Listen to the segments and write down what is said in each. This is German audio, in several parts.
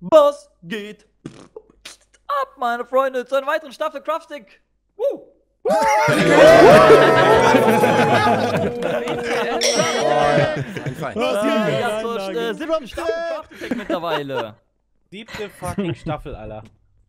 Was geht ab, meine Freunde, zu einer weiteren Staffel Craftstick? Woo! ja, zur äh, siebten Staffel Craftstick mittlerweile. Siebte fucking Staffel, Alter.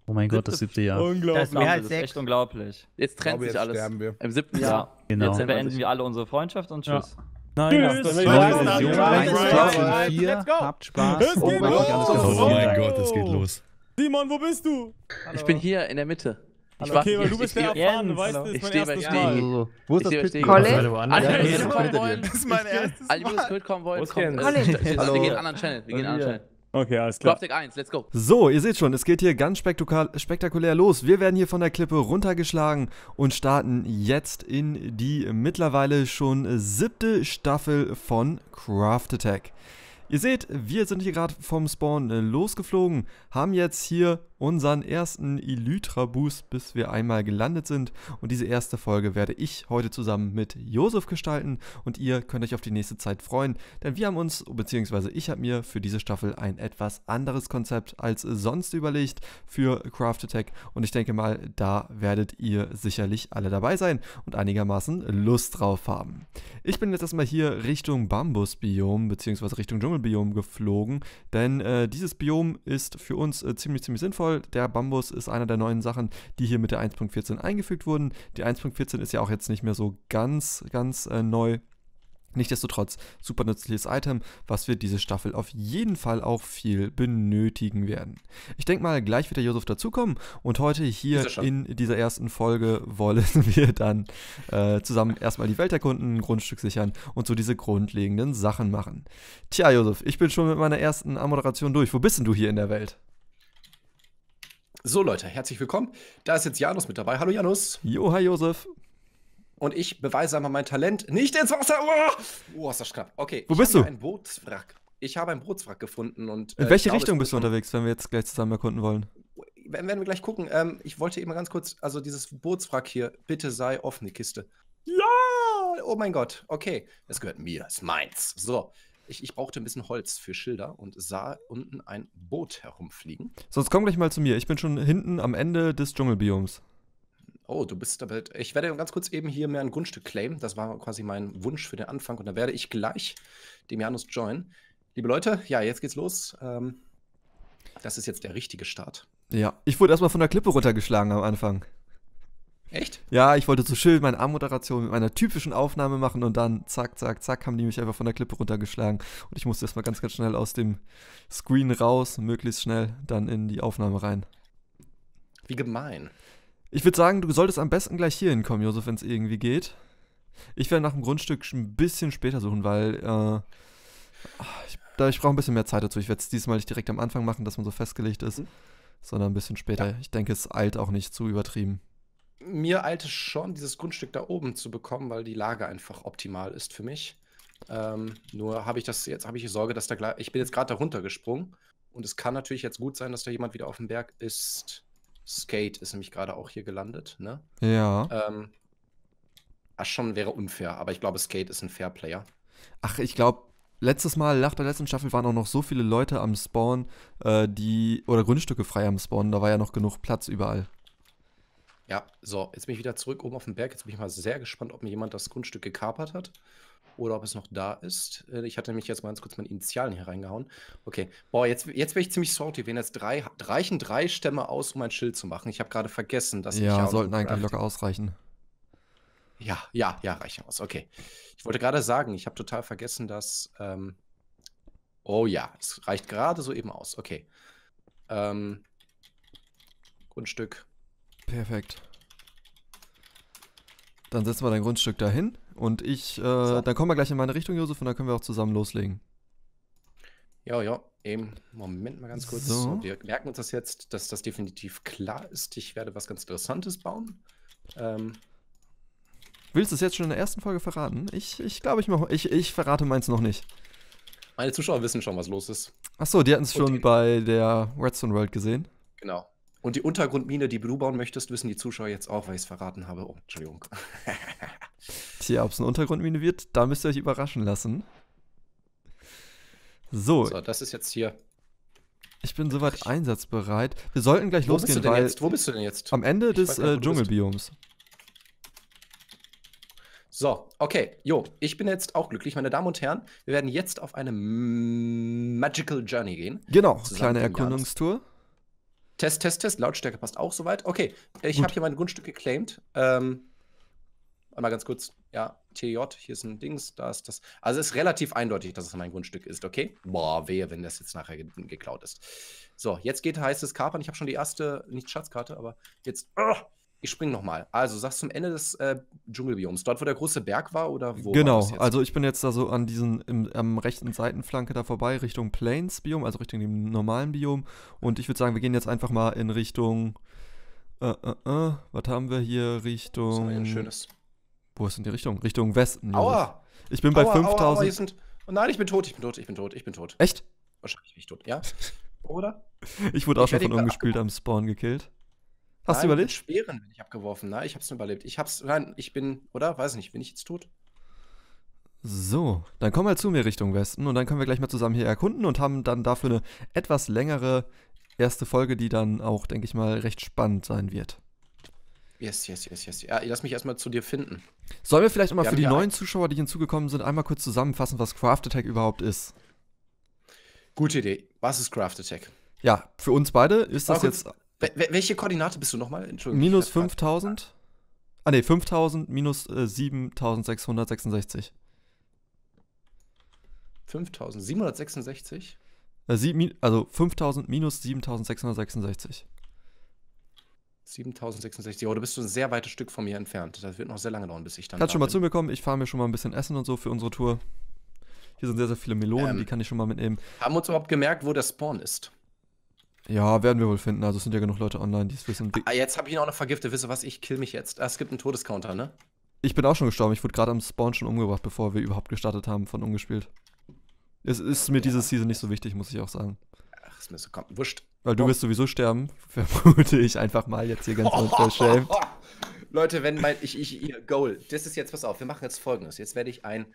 Oh mein Gott, das siebte Jahr. Das Unglaublich. ist, das ist echt unglaublich. Jetzt trennt sich alles. Im siebten Ja. Jahr. Genau. Jetzt Jetzt beenden wir alle unsere Freundschaft und tschüss. Nein, Tschüss. das Neue Version. Let's go. Habt Spaß. Es Oh geht mein Gott, alles los. klar. Oh mein Gott, es geht los. Simon, wo bist du? Ich bin hier in der Mitte. Ich Hallo, war okay, weil du ich- bist ich- der Erfahrene, weißt du, Ich ist mein erstes. Mal. Wo ist das Pitch? Colin? Alle, die mitkommen wollen. Das ist mein erstes Alle, die mitkommen wollen, kommen. Wir- Wir Hallo. gehen in einen anderen Channel. Wir gehen in einen anderen Channel. Okay, alles klar. Craftic 1, let's go. So, ihr seht schon, es geht hier ganz spektakul spektakulär los. Wir werden hier von der Klippe runtergeschlagen und starten jetzt in die mittlerweile schon siebte Staffel von Craft Attack. Ihr seht, wir sind hier gerade vom Spawn äh, losgeflogen, haben jetzt hier unseren ersten Elytra-Boost, bis wir einmal gelandet sind. Und diese erste Folge werde ich heute zusammen mit Josef gestalten und ihr könnt euch auf die nächste Zeit freuen, denn wir haben uns, beziehungsweise ich habe mir für diese Staffel ein etwas anderes Konzept als sonst überlegt für Craft Attack und ich denke mal, da werdet ihr sicherlich alle dabei sein und einigermaßen Lust drauf haben. Ich bin jetzt erstmal hier Richtung Bambusbiom beziehungsweise Richtung Dschungelbiom geflogen, denn äh, dieses Biom ist für uns äh, ziemlich, ziemlich sinnvoll. Der Bambus ist einer der neuen Sachen, die hier mit der 1.14 eingefügt wurden. Die 1.14 ist ja auch jetzt nicht mehr so ganz, ganz äh, neu. Nichtsdestotrotz super nützliches Item, was wir diese Staffel auf jeden Fall auch viel benötigen werden. Ich denke mal, gleich wird der Josef dazukommen und heute hier er in dieser ersten Folge wollen wir dann äh, zusammen erstmal die Welt erkunden, ein Grundstück sichern und so diese grundlegenden Sachen machen. Tja, Josef, ich bin schon mit meiner ersten Moderation durch. Wo bist denn du hier in der Welt? So Leute, herzlich willkommen. Da ist jetzt Janus mit dabei. Hallo Janus. Jo, hi Josef. Und ich beweise einmal mein Talent. Nicht ins Wasser. Oh, oh ist das knapp. Okay. Wo bist du? Ein Bootswrack. Ich habe ein Bootswrack gefunden und. In äh, welche glaube, Richtung bist du unterwegs, wenn wir jetzt gleich zusammen erkunden wollen? Werden werden wir gleich gucken. Ähm, ich wollte eben ganz kurz, also dieses Bootswrack hier, bitte sei offene Kiste. Ja! Oh mein Gott. Okay. Es gehört mir. Es ist meins. So. Ich, ich brauchte ein bisschen Holz für Schilder und sah unten ein Boot herumfliegen. Sonst komm gleich mal zu mir. Ich bin schon hinten am Ende des Dschungelbioms. Oh, du bist aber. Ich werde ganz kurz eben hier mir ein Grundstück claimen. Das war quasi mein Wunsch für den Anfang. Und dann werde ich gleich dem Janus joinen. Liebe Leute, ja, jetzt geht's los. Ähm, das ist jetzt der richtige Start. Ja, ich wurde erstmal von der Klippe runtergeschlagen am Anfang. Echt? Ja, ich wollte so schön meine Armmoderation mit meiner typischen Aufnahme machen und dann zack, zack, zack, haben die mich einfach von der Klippe runtergeschlagen. Und ich musste erstmal ganz, ganz schnell aus dem Screen raus, möglichst schnell dann in die Aufnahme rein. Wie gemein. Ich würde sagen, du solltest am besten gleich hier hinkommen, Josef, wenn es irgendwie geht. Ich werde nach dem Grundstück ein bisschen später suchen, weil äh, ich, da- ich brauche ein bisschen mehr Zeit dazu. Ich werde es diesmal nicht direkt am Anfang machen, dass man so festgelegt ist, Mhm. sondern ein bisschen später. Ich denke, es eilt auch nicht zu übertrieben. Mir eilt es schon, dieses Grundstück da oben zu bekommen, weil die Lage einfach optimal ist für mich. Ähm, nur habe ich das jetzt, habe ich die Sorge, dass da gleich. Ich bin jetzt gerade da runtergesprungen und es kann natürlich jetzt gut sein, dass da jemand wieder auf dem Berg ist. Skate ist nämlich gerade auch hier gelandet, ne? Ja. Ähm, ah, schon wäre unfair, aber ich glaube, Skate ist ein Fair Player. Ach, ich glaube, letztes Mal, nach der letzten Staffel, waren auch noch so viele Leute am Spawn, äh, die, oder Grundstücke frei am Spawn, da war ja noch genug Platz überall. Ja, so, jetzt bin ich wieder zurück oben auf dem Berg. Jetzt bin ich mal sehr gespannt, ob mir jemand das Grundstück gekapert hat oder ob es noch da ist. Äh, Ich hatte nämlich jetzt mal ganz kurz meine Initialen hier reingehauen. Okay, boah, jetzt, jetzt wäre ich ziemlich salty, wenn jetzt drei, reichen drei Stämme aus, um ein Schild zu machen. Ich habe gerade vergessen, dass ich ja, auch noch sollten eigentlich locker ausreichen. Ja, ja, ja, reichen aus. Okay. Ich wollte gerade sagen, ich habe total vergessen, dass. Ähm, oh ja, es reicht gerade so eben aus. Okay. Ähm, Grundstück. Perfekt. Dann setzen wir dein Grundstück dahin und ich, äh, So. dann kommen wir gleich in meine Richtung, Josef, und dann können wir auch zusammen loslegen. Ja, ja, eben. Moment mal ganz kurz. So. Wir merken uns das jetzt, dass das definitiv klar ist. Ich werde was ganz Interessantes bauen. Ähm, Willst du es jetzt schon in der ersten Folge verraten? Ich, ich glaube, ich, mach- ich, ich verrate meins noch nicht. meine Zuschauer wissen schon, was los ist. Achso, die hatten es schon bei der Redstone World gesehen. Genau. Und die Untergrundmine, die du bauen möchtest, wissen die Zuschauer jetzt auch, weil ich es verraten habe. Oh, Entschuldigung. Tja, ob es eine Untergrundmine wird, da müsst ihr euch überraschen lassen. So, So, das ist jetzt hier Ich bin soweit einsatzbereit. Wir sollten gleich Wo bist du losgehen, denn weil jetzt? Wo bist du denn jetzt? am Ende Ich des weiß gar nicht, äh, wo du bist. Dschungelbioms. So, okay. Jo, ich bin jetzt auch glücklich, meine Damen und Herren. Wir werden jetzt auf eine Magical Journey gehen. Genau, Zusammen kleine mit dem Janus. Erkundungstour. Test, Test, Test. Lautstärke passt auch soweit. Okay, ich Gut. habe hier mein Grundstück geclaimed. Ähm, einmal ganz kurz. Ja, TJ, hier ist ein Dings, da ist das. Also es ist relativ eindeutig, dass es mein Grundstück ist, okay? Boah, wehe, wenn das jetzt nachher ge geklaut ist. So, jetzt geht heißt es Kapern. Ich habe schon die erste, nicht Schatzkarte, aber jetzt. Ah, ich spring noch mal. Also, sagst zum Ende des äh, Dschungelbioms, dort, wo der große Berg war oder wo? genau, also ich bin jetzt da so an diesen, im, am rechten Seitenflanke da vorbei, Richtung Plains-Biom, also Richtung dem normalen Biom. Und ich würde sagen, wir gehen jetzt einfach mal in Richtung. Äh, äh, äh, was haben wir hier? Das war ja Richtung. ein schönes. Wo ist denn die Richtung? Richtung Westen. Aua! Ich bin bei aua, aua, aua, 5000. hier sind. Oh nein, ich bin tot, ich bin tot, ich bin tot, ich bin tot. Echt? Wahrscheinlich bin ich tot, ja? Oder? Ich wurde auch Ich schon von hier ungespielt am Spawn gekillt. Hast Nein, du überlebt? Speeren bin ich abgeworfen. Nein, ich hab's nur überlebt. Ich hab's. Nein, ich bin. Oder? Weiß nicht. Bin ich jetzt tot? So, dann komm mal zu mir Richtung Westen und dann können wir gleich mal zusammen hier erkunden und haben dann dafür eine etwas längere erste Folge, die dann auch, denke ich mal, recht spannend sein wird. Yes, yes, yes, yes. Ja, lass mich erstmal zu dir finden. Sollen wir vielleicht Wir für die neuen Zuschauer, die hinzugekommen sind, einmal kurz zusammenfassen, was Craft Attack überhaupt ist? Gute Idee. Was ist Craft Attack? Ja, für uns beide ist das jetzt Wel- wel- welche Koordinate bist du nochmal? Entschuldigung. minus ich hab grad- 5000. Ah ne, 5000 minus äh, 7666. 5766? Äh, also 5000 minus 7666. 7066. Oh, du bist so ein sehr weites Stück von mir entfernt. Das wird noch sehr lange dauern, bis ich dann. Kannst da schon mal zu mir kommen, ich fahre mir schon mal ein bisschen Essen und so für unsere Tour. Hier sind sehr, sehr viele Melonen, Ähm. die kann ich schon mal mitnehmen. Haben wir uns überhaupt gemerkt, wo der Spawn ist? Ja, werden wir wohl finden. Also es sind ja genug Leute online, die es wissen. Ah, jetzt habe ich ihn auch noch vergiftet. Wisst ihr was? Ich kill mich jetzt. Ah, es gibt einen Todescounter, ne? Ich bin auch schon gestorben. Ich wurde gerade am Spawn schon umgebracht, bevor wir überhaupt gestartet haben von ungespielt. Es ist mir diese Season nicht so wichtig, muss ich auch sagen. Ach, ist mir so komm, wurscht. Weil du Oh. wirst sowieso sterben, vermute ich einfach mal jetzt hier ganz unverschämt. Leute, wenn mein, ich, ich, ihr Goal, das ist jetzt, pass auf, wir machen jetzt folgendes. Jetzt werde ich ein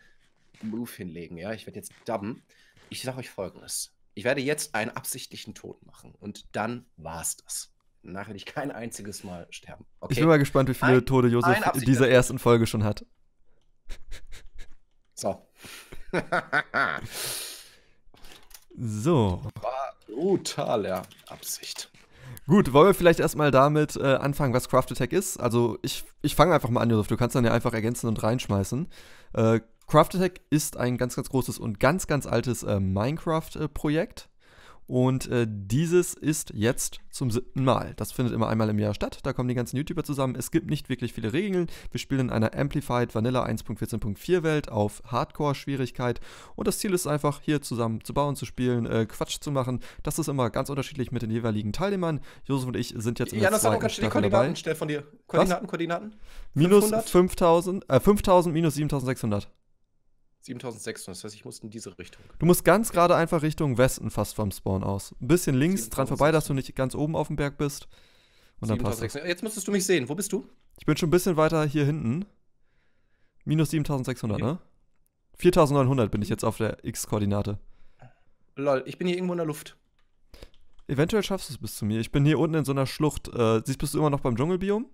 Move hinlegen, ja. Ich werde jetzt dubben. Ich sage euch folgendes. Ich werde jetzt einen absichtlichen Tod machen und dann war's das. Danach werde ich kein einziges Mal sterben. Okay? Ich bin mal gespannt, wie viele Ein- Tode Josef in dieser ersten Folge schon hat. so. So. Brutaler Absicht. Gut, wollen wir vielleicht erstmal damit äh, anfangen, was Craft Attack ist? Also ich, ich fange einfach mal an, Josef. Du kannst dann ja einfach ergänzen und reinschmeißen. Äh, Craft Attack ist ein ganz, ganz großes und ganz, ganz altes äh, Minecraft-Projekt. Und äh, dieses ist jetzt zum siebten Mal. Das findet immer einmal im Jahr statt. Da kommen die ganzen YouTuber zusammen. Es gibt nicht wirklich viele Regeln. Wir spielen in einer Amplified Vanilla 1.14.4 Welt auf Hardcore-Schwierigkeit. Und das Ziel ist einfach, hier zusammen zu bauen, zu spielen, äh, Quatsch zu machen. Das ist immer ganz unterschiedlich mit den jeweiligen Teilnehmern. Josef und ich sind jetzt in der mal, zweiten kannst du die Staffel Koordinaten dabei. von dir? Koordinaten, Koordinaten? Minus 500? 5000, äh, 5000 minus 7600. 7600, das heißt, ich muss in diese Richtung. Du musst ganz gerade einfach Richtung Westen fast vom Spawn aus. Ein bisschen links dran vorbei, dass du nicht ganz oben auf dem Berg bist. Und dann passt das. 7600. Jetzt müsstest du mich sehen. Wo bist du? Ich bin schon ein bisschen weiter hier hinten. Minus 7600, Okay. ne? 4900 bin ich jetzt auf der X-Koordinate. Lol, ich bin hier irgendwo in der Luft. Eventuell schaffst du es bis zu mir. Ich bin hier unten in so einer Schlucht. Äh, siehst, bist du immer noch beim Dschungelbiom?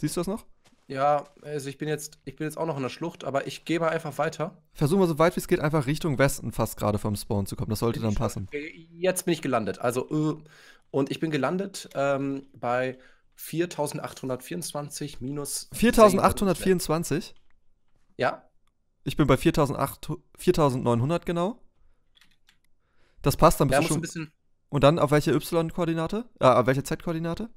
Siehst du das noch? Ja, also ich bin jetzt, ich bin jetzt auch noch in der Schlucht, aber ich gehe mal einfach weiter. Versuch mal so weit wie es geht, einfach Richtung Westen fast gerade vom Spawn zu kommen. Das sollte dann passen. Jetzt bin ich gelandet. Also, äh, und ich bin gelandet ähm, bei 4824 minus. 4824? Ja, Ich bin bei 4800 4900 genau. Das passt, dann bist da du muss ein schon. bisschen. Und dann auf welche Y-Koordinate? Äh, auf welche Z-Koordinate?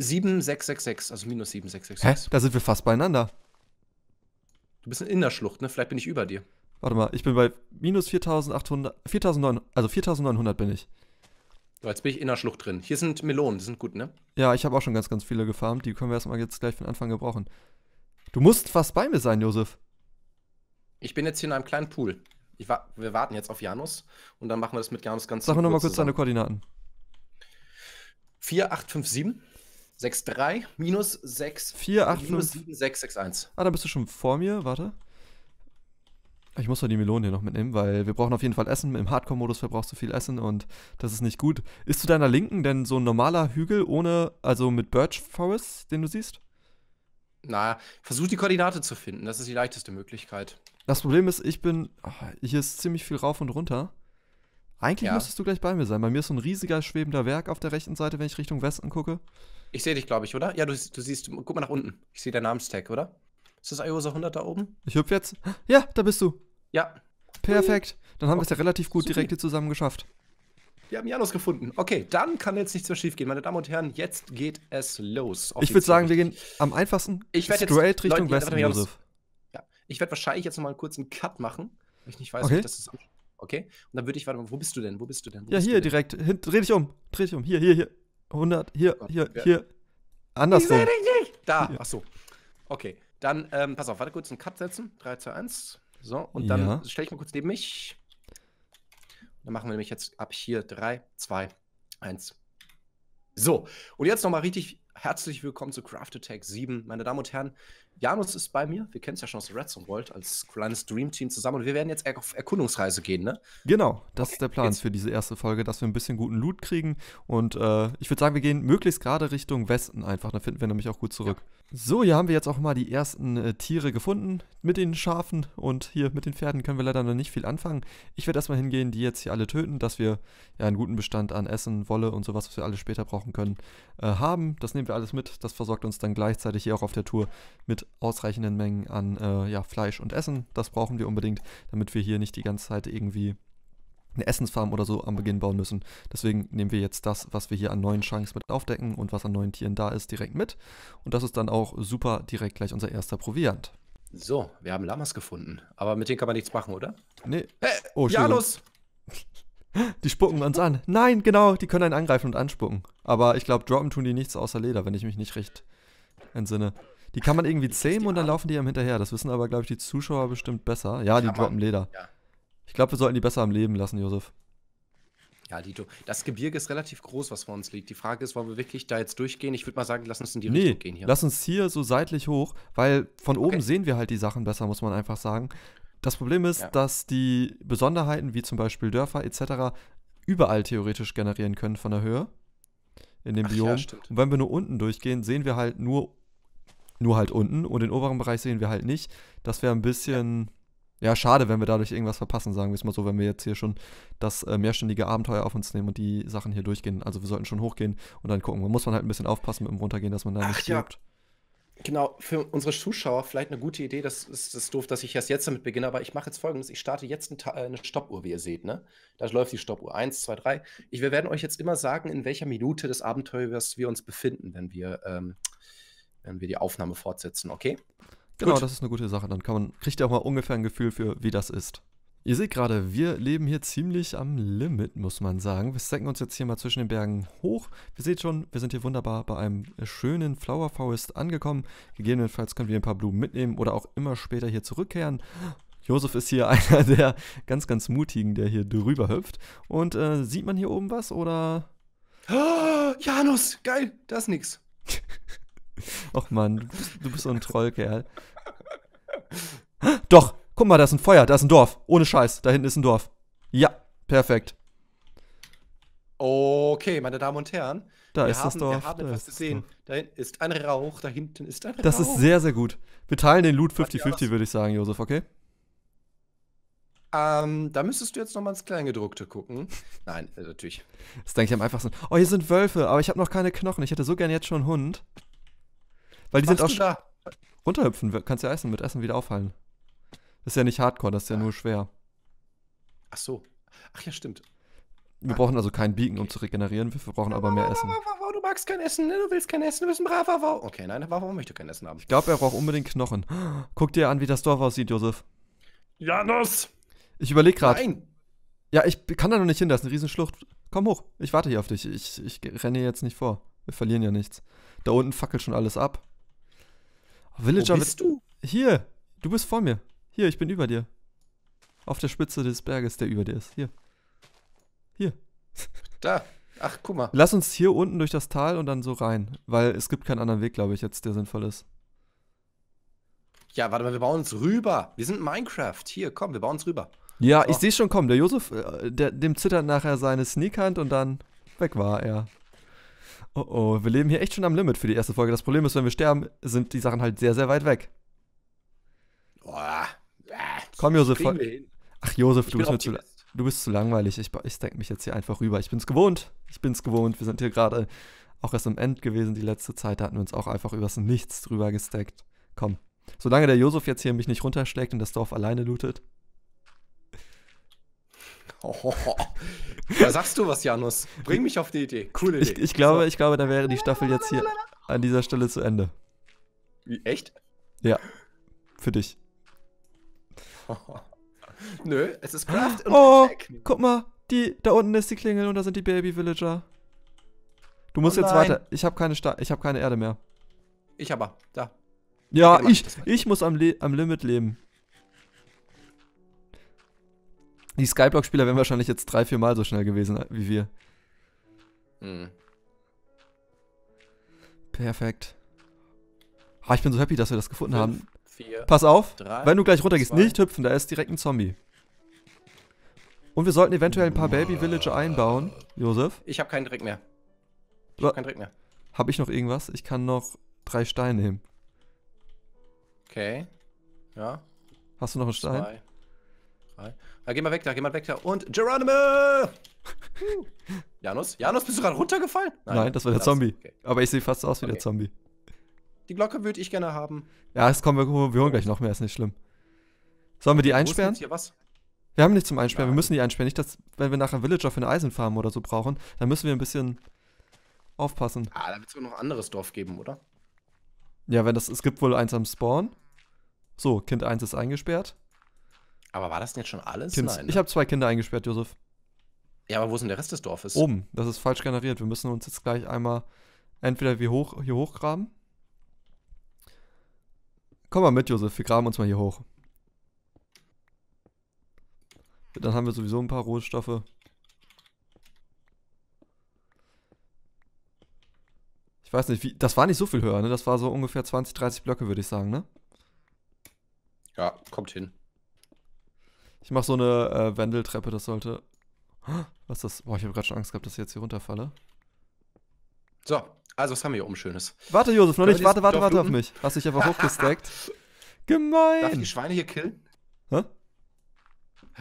7666, also minus Hä? 7666. Da sind wir fast beieinander. Du bist in der Schlucht, ne? Vielleicht bin ich über dir. Warte mal, ich bin bei minus 4800, 4900, also 4900 bin ich. So, jetzt bin ich in der Schlucht drin. Hier sind Melonen, die sind gut, ne? Ja, ich habe auch schon ganz, ganz viele gefarmt. Die können wir erstmal jetzt gleich von Anfang gebrauchen. Du musst fast bei mir sein, Josef. Ich bin jetzt hier in einem kleinen Pool. Ich wa wir warten jetzt auf Janus und dann machen wir das mit Janus ganz Sag mir nochmal kurz zusammen. deine Koordinaten. 4857 63 minus 6 4, 8, minus 5. 7661. Ah, da bist du schon vor mir. Warte. Ich muss mal die Melonen hier noch mitnehmen, weil wir brauchen auf jeden Fall Essen. Im Hardcore-Modus verbrauchst du viel Essen und das ist nicht gut. Ist zu deiner Linken denn so ein normaler Hügel ohne, also mit Birch Forest, den du siehst? Na, versuch die Koordinate zu finden. Das ist die leichteste Möglichkeit. Das Problem ist, ich bin. ah, Hier ist ziemlich viel rauf und runter. Eigentlich Ja. müsstest du gleich bei mir sein. Bei mir ist so ein riesiger schwebender Werk auf der rechten Seite, wenn ich Richtung Westen gucke. Ich sehe dich, glaube ich, oder? Ja, du, du siehst, guck mal nach unten. Ich sehe deinen Namenstag, oder? Ist das iOS 100 da oben? Ich hüpf jetzt. Ja, da bist du. Ja, Perfekt. Dann haben wir es ja relativ gut Supi. direkt hier zusammen geschafft. wir haben Janus gefunden. Okay, dann kann jetzt nichts mehr schief gehen. Meine Damen und Herren, jetzt geht es los. Ich würde sagen, wir gehen am einfachsten Ich werd jetzt- straight Richtung Leute, Westen. Josef. Ja, ich werde wahrscheinlich jetzt nochmal einen kurzen Cut machen, weil ich nicht weiß, Okay. wie ich das zusammen. Okay, und dann würde ich, warte mal, wo bist du denn? Wo bist du denn? Wo Ja, hier direkt. Hin, dreh dich um. Dreh dich um. Hier, hier, hier. 100. Hier, Gott, hier, wer- hier. Ich Andersrum. seh dich nicht! Da, ach so. Okay, dann, ähm, pass auf, warte kurz einen Cut setzen. 3, 2, 1. So, und dann Ja. stelle ich mal kurz neben mich. Dann machen wir nämlich jetzt ab hier 3, 2, 1. So, und jetzt nochmal richtig herzlich willkommen zu Craft Attack 7. Meine Damen und Herren, Janus ist bei mir. Wir kennen es ja schon aus Redstone World als kleines Dream Team zusammen. Und wir werden jetzt auf Erkundungsreise gehen, ne? Genau, das Okay, ist der Plan jetzt- für diese erste Folge, dass wir ein bisschen guten Loot kriegen. Und äh, ich würde sagen, wir gehen möglichst gerade Richtung Westen einfach. Da finden wir nämlich auch gut zurück. So, hier haben wir jetzt auch mal die ersten äh, Tiere gefunden mit den Schafen. Und hier mit den Pferden können wir leider noch nicht viel anfangen. Ich werde erstmal hingehen, die jetzt hier alle töten, dass wir ja einen guten Bestand an Essen, Wolle und sowas, was wir alle später brauchen können, äh, haben. Das nehmen wir alles mit. Das versorgt uns dann gleichzeitig hier auch auf der Tour mit ausreichenden Mengen an äh, ja, Fleisch und Essen. Das brauchen wir unbedingt, damit wir hier nicht die ganze Zeit irgendwie eine Essensfarm oder so am Beginn bauen müssen. Deswegen nehmen wir jetzt das, was wir hier an neuen Chunks mit aufdecken und was an neuen Tieren da ist, direkt mit. Und das ist dann auch super direkt gleich unser erster Proviant. So, wir haben Lamas gefunden. Aber mit denen kann man nichts machen, oder? Nee, Hey, Oh. Janus! Die spucken uns an. Nein, genau, die können einen angreifen und anspucken. Aber ich glaube, droppen tun die nichts außer Leder, wenn ich mich nicht recht entsinne. Die kann man irgendwie zähmen und dann laufen die einem hinterher. Das wissen aber, glaube ich, die Zuschauer bestimmt besser. Ja, die droppen Leder. Ja. Ich glaube, wir sollten die besser am Leben lassen, Josef. Ja, Dito. Das Gebirge ist relativ groß, was vor uns liegt. Die Frage ist, wollen wir wirklich da jetzt durchgehen? Ich würde mal sagen, lass uns in die Nee, Richtung gehen hier. lass uns hier so seitlich hoch, weil von oben Okay. sehen wir halt die Sachen besser, muss man einfach sagen. Das Problem ist, Ja. dass die Besonderheiten, wie zum Beispiel Dörfer etc., überall theoretisch generieren können von der Höhe in dem Ach ja, Biom. stimmt. und wenn wir nur unten durchgehen, sehen wir halt nur, nur halt unten und den oberen Bereich sehen wir halt nicht. Das wäre ein bisschen, ja. schade, wenn wir dadurch irgendwas verpassen, sagen wir es mal so, wenn wir jetzt hier schon das äh, mehrstündige Abenteuer auf uns nehmen und die Sachen hier durchgehen. Also wir sollten schon hochgehen und dann gucken. Da muss man halt ein bisschen aufpassen mit dem Runtergehen, dass man da Ach nicht ja. Genau, für unsere Zuschauer vielleicht eine gute Idee. Das ist, das ist doof, dass ich erst jetzt damit beginne, aber ich mache jetzt folgendes. Ich starte jetzt äh, eine Stoppuhr, wie ihr seht. Ne? Da läuft die Stoppuhr. Eins, zwei, drei. Ich, wir werden euch jetzt immer sagen, in welcher Minute des Abenteuers wir uns befinden, wenn wir, ähm, wenn wir die Aufnahme fortsetzen, okay? Genau, Gut. das ist eine gute Sache. Dann kann man, kriegt ihr auch mal ungefähr ein Gefühl für, wie das ist. Ihr seht gerade, wir leben hier ziemlich am Limit, muss man sagen. Wir stecken uns jetzt hier mal zwischen den Bergen hoch. Wir seht schon, wir sind hier wunderbar bei einem schönen Flower Forest angekommen. Gegebenenfalls können wir ein paar Blumen mitnehmen oder auch immer später hier zurückkehren. Josef ist hier einer der ganz, ganz mutigen, der hier drüber hüpft. Und äh, sieht man hier oben was oder? Oh, Janus, geil, da ist nix. Och Mann, du bist, du bist so ein Trollkerl. Doch, guck mal, da ist ein Feuer, da ist ein Dorf. Ohne Scheiß, da hinten ist ein Dorf. Ja, perfekt. Okay, meine Damen und Herren. Da ist haben, das Dorf. Wir haben da etwas gesehen. Da hinten ist ein Rauch, da hinten ist ein Rauch. Das ist sehr, sehr gut. Wir teilen den Loot Warte, 50-50, würde ich sagen, Josef, okay? Ähm, da müsstest du jetzt noch mal ins Kleingedruckte gucken. Nein, äh, natürlich. Das denke ich am einfachsten. Oh, hier sind Wölfe, aber ich habe noch keine Knochen. Ich hätte so gern jetzt schon einen Hund. Weil die sind auch du da? runterhüpfen. Kannst ja essen, mit Essen wieder aufhalten. Das ist ja nicht Hardcore, das ist ja nur schwer. Ach so. Ach ja, stimmt. Wir brauchen also keinen Beacon, um zu regenerieren. Wir brauchen aber mehr Essen. Wow, wow, wow, Du magst kein Essen, ne? Du willst kein Essen, du bist ein braver Wow. Okay, nein, der Wow möchte kein Essen haben. Ich glaube, er braucht unbedingt Knochen. Guck dir an, wie das Dorf aussieht, Josef. Janus! Ich überlege gerade. Nein! Ja, ich kann da noch nicht hin, das ist eine Riesenschlucht. Komm hoch, ich warte hier auf dich. Ich, ich renne jetzt nicht vor. Wir verlieren ja nichts. Da unten fackelt schon alles ab. Villager Wo bist du? Hier, du bist vor mir. Hier, ich bin über dir. Auf der Spitze des Berges, der über dir ist. Hier. Hier. Da. Ach, guck mal. Lass uns hier unten durch das Tal und dann so rein. Weil es gibt keinen anderen Weg, glaube ich, jetzt, der sinnvoll ist. Ja, warte mal, wir bauen uns rüber. Wir sind Minecraft. Hier, komm, wir bauen uns rüber. Ja, So. ich sehe schon kommen. Der Josef, äh, der, dem zittert nachher seine Sneakhand und dann weg war er. Oh oh, wir leben hier echt schon am Limit für die erste Folge. Das Problem ist, wenn wir sterben, sind die Sachen halt sehr, sehr weit weg. Boah. Komm, Josef. Ach, Josef, Ich du bist, zu, du bist zu langweilig. Ich, ich stack mich jetzt hier einfach rüber. Ich bin's gewohnt. Ich bin's gewohnt. Wir sind hier gerade auch erst im End gewesen die letzte Zeit. Da hatten wir uns auch einfach übers Nichts drüber gestackt. Komm. Solange der Josef jetzt hier mich nicht runterschlägt und das Dorf alleine lootet. Oh, da sagst du was, Janus. Bring mich auf die Idee. Coole Ich, Idee. ich, glaube, ich glaube, dann wäre die Staffel jetzt hier an dieser Stelle zu Ende. Wie, echt? Für dich. Nö, es ist Craft und Oh, Attack. guck mal, die, da unten ist die Klingel und da sind die Baby Villager. Du musst Oh jetzt weiter. Ich habe keine, Sta ich hab keine Erde mehr. Ich aber. Da. Ja, mach ich, ich muss am, Le am Limit leben. Die Skyblock-Spieler wären wahrscheinlich jetzt drei, vier Mal so schnell gewesen äh, wie wir. Hm. Perfekt. Ah, ich bin so happy, dass wir das gefunden haben. Vier, Pass auf, drei. wenn du gleich runtergehst, zwei. nicht hüpfen, da ist direkt ein Zombie. Und wir sollten eventuell ein paar Baby-Villager einbauen. Josef, Ich habe keinen Dreck mehr. Ich habe keinen Dreck mehr. habe ich noch irgendwas? Ich kann noch drei Steine nehmen. Okay. Ja. Hast du noch einen Stein? Zwei. Drei. Ah, geh mal weg da, geh mal weg da. Und Geronimo! Janus? Janus, bist du gerade runtergefallen? Nein, das war der. Zombie. Okay. Aber ich sehe fast aus wie der Okay. Zombie. Die Glocke würde ich gerne haben. Ja, es kommen wir, wir holen gleich noch mehr, ist nicht schlimm. Sollen wir die einsperren? hier was? Wir haben nichts zum Einsperren, wir Nein. müssen die einsperren. Nicht, dass, wenn wir nachher Villager für eine Eisenfarm oder so brauchen, dann müssen wir ein bisschen aufpassen. Ah, da wird es wohl noch ein anderes Dorf geben, oder? Ja, wenn das, es gibt wohl eins am Spawn. So, Kind 1 ist eingesperrt. Aber war das denn jetzt schon alles? Kind, Nein. Ich ne? habe zwei Kinder eingesperrt, Josef. ja, aber wo ist denn der Rest des Dorfes? Oben, das ist falsch generiert. Wir müssen uns jetzt gleich einmal entweder hier, hoch, hier hochgraben. Komm mal mit, Josef, wir graben uns mal hier hoch. Dann haben wir sowieso ein paar Rohstoffe. Ich weiß nicht, wie, das war nicht so viel höher, ne? Das war so ungefähr 20, 30 Blöcke, würde ich sagen, ne? Ja, kommt hin. Ich mache so eine äh, Wendeltreppe, das sollte. Was ist das? Boah, ich habe gerade schon Angst gehabt, dass ich jetzt hier runterfalle. So, also was haben wir hier oben Schönes? Warte, Josef, noch nicht. Warte, warte, warte auf mich. Hast dich einfach hochgestackt. Darf ich Gemein. die Schweine hier killen? Hä?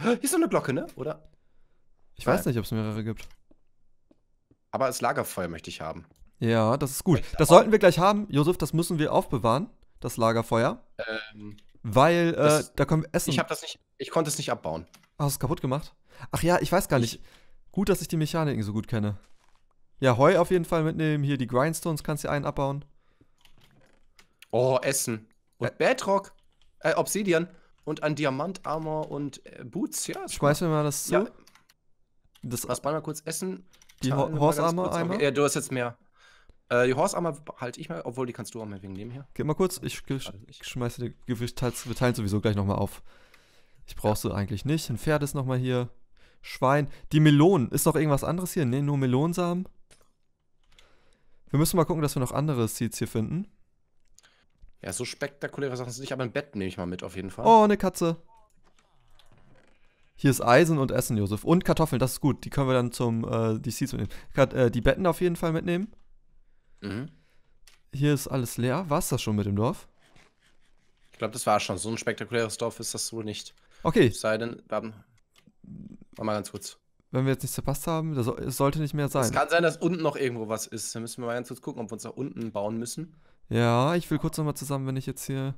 Hier ist so eine Glocke, ne? Oder? Ich weiß Nein. nicht, ob es mehrere gibt. Aber das Lagerfeuer möchte ich haben. Ja, das ist gut. Das sollten wir gleich haben. Josef, das müssen wir aufbewahren, das Lagerfeuer. Ähm, Weil, äh, Das- da können wir essen. ich habe das nicht, ich konnte es nicht abbauen. Hast du es kaputt gemacht? Ach ja, ich weiß gar nicht. Gut, dass ich die Mechaniken so gut kenne. Ja, Heu auf jeden Fall mitnehmen. Hier die Grindstones kannst du einen abbauen. Oh, Essen. Und Ä- Bedrock. Äh, Obsidian. Und ein Diamantarmor und äh, Boots. Ja, ist Schmeiß mir mal das so. Ja, Das, lass mal kurz Essen. Die Ho- wir Horse Armor einmal? Ja, du hast jetzt mehr. Äh, die Horse Armor halte ich mal, obwohl die kannst du auch mal wegen nehmen hier. Gib mal kurz. Ich, Warte, ich- schmeiße dir Gewicht. Wir teilen sowieso gleich nochmal auf. Ich brauch sie eigentlich nicht. Ein Pferd ist nochmal hier. Schwein. Die Melonen. Ist noch irgendwas anderes hier? Nee, nur Melonsamen. Wir müssen mal gucken, dass wir noch andere Seeds hier finden. Ja, so spektakuläre Sachen sind nicht, aber ein Bett nehme ich mal mit auf jeden Fall. Oh, eine Katze. Hier ist Eisen und Essen, Josef. Und Kartoffeln, das ist gut. Die können wir dann zum, äh, die Seeds mitnehmen. Kat äh, die Betten auf jeden Fall mitnehmen. Mhm. Hier ist alles leer. War's das schon mit dem Dorf? Ich glaube, das war schon. So ein spektakuläres Dorf ist das wohl nicht. Okay, Es sei denn, wir haben. Warte mal ganz kurz. Wenn wir jetzt nichts verpasst haben, das, so- es sollte nicht mehr Es sein. kann sein, dass unten noch irgendwo was ist. Da müssen wir mal ganz kurz gucken, ob wir uns da unten bauen müssen. Ja, ich will kurz nochmal zusammen, wenn ich jetzt hier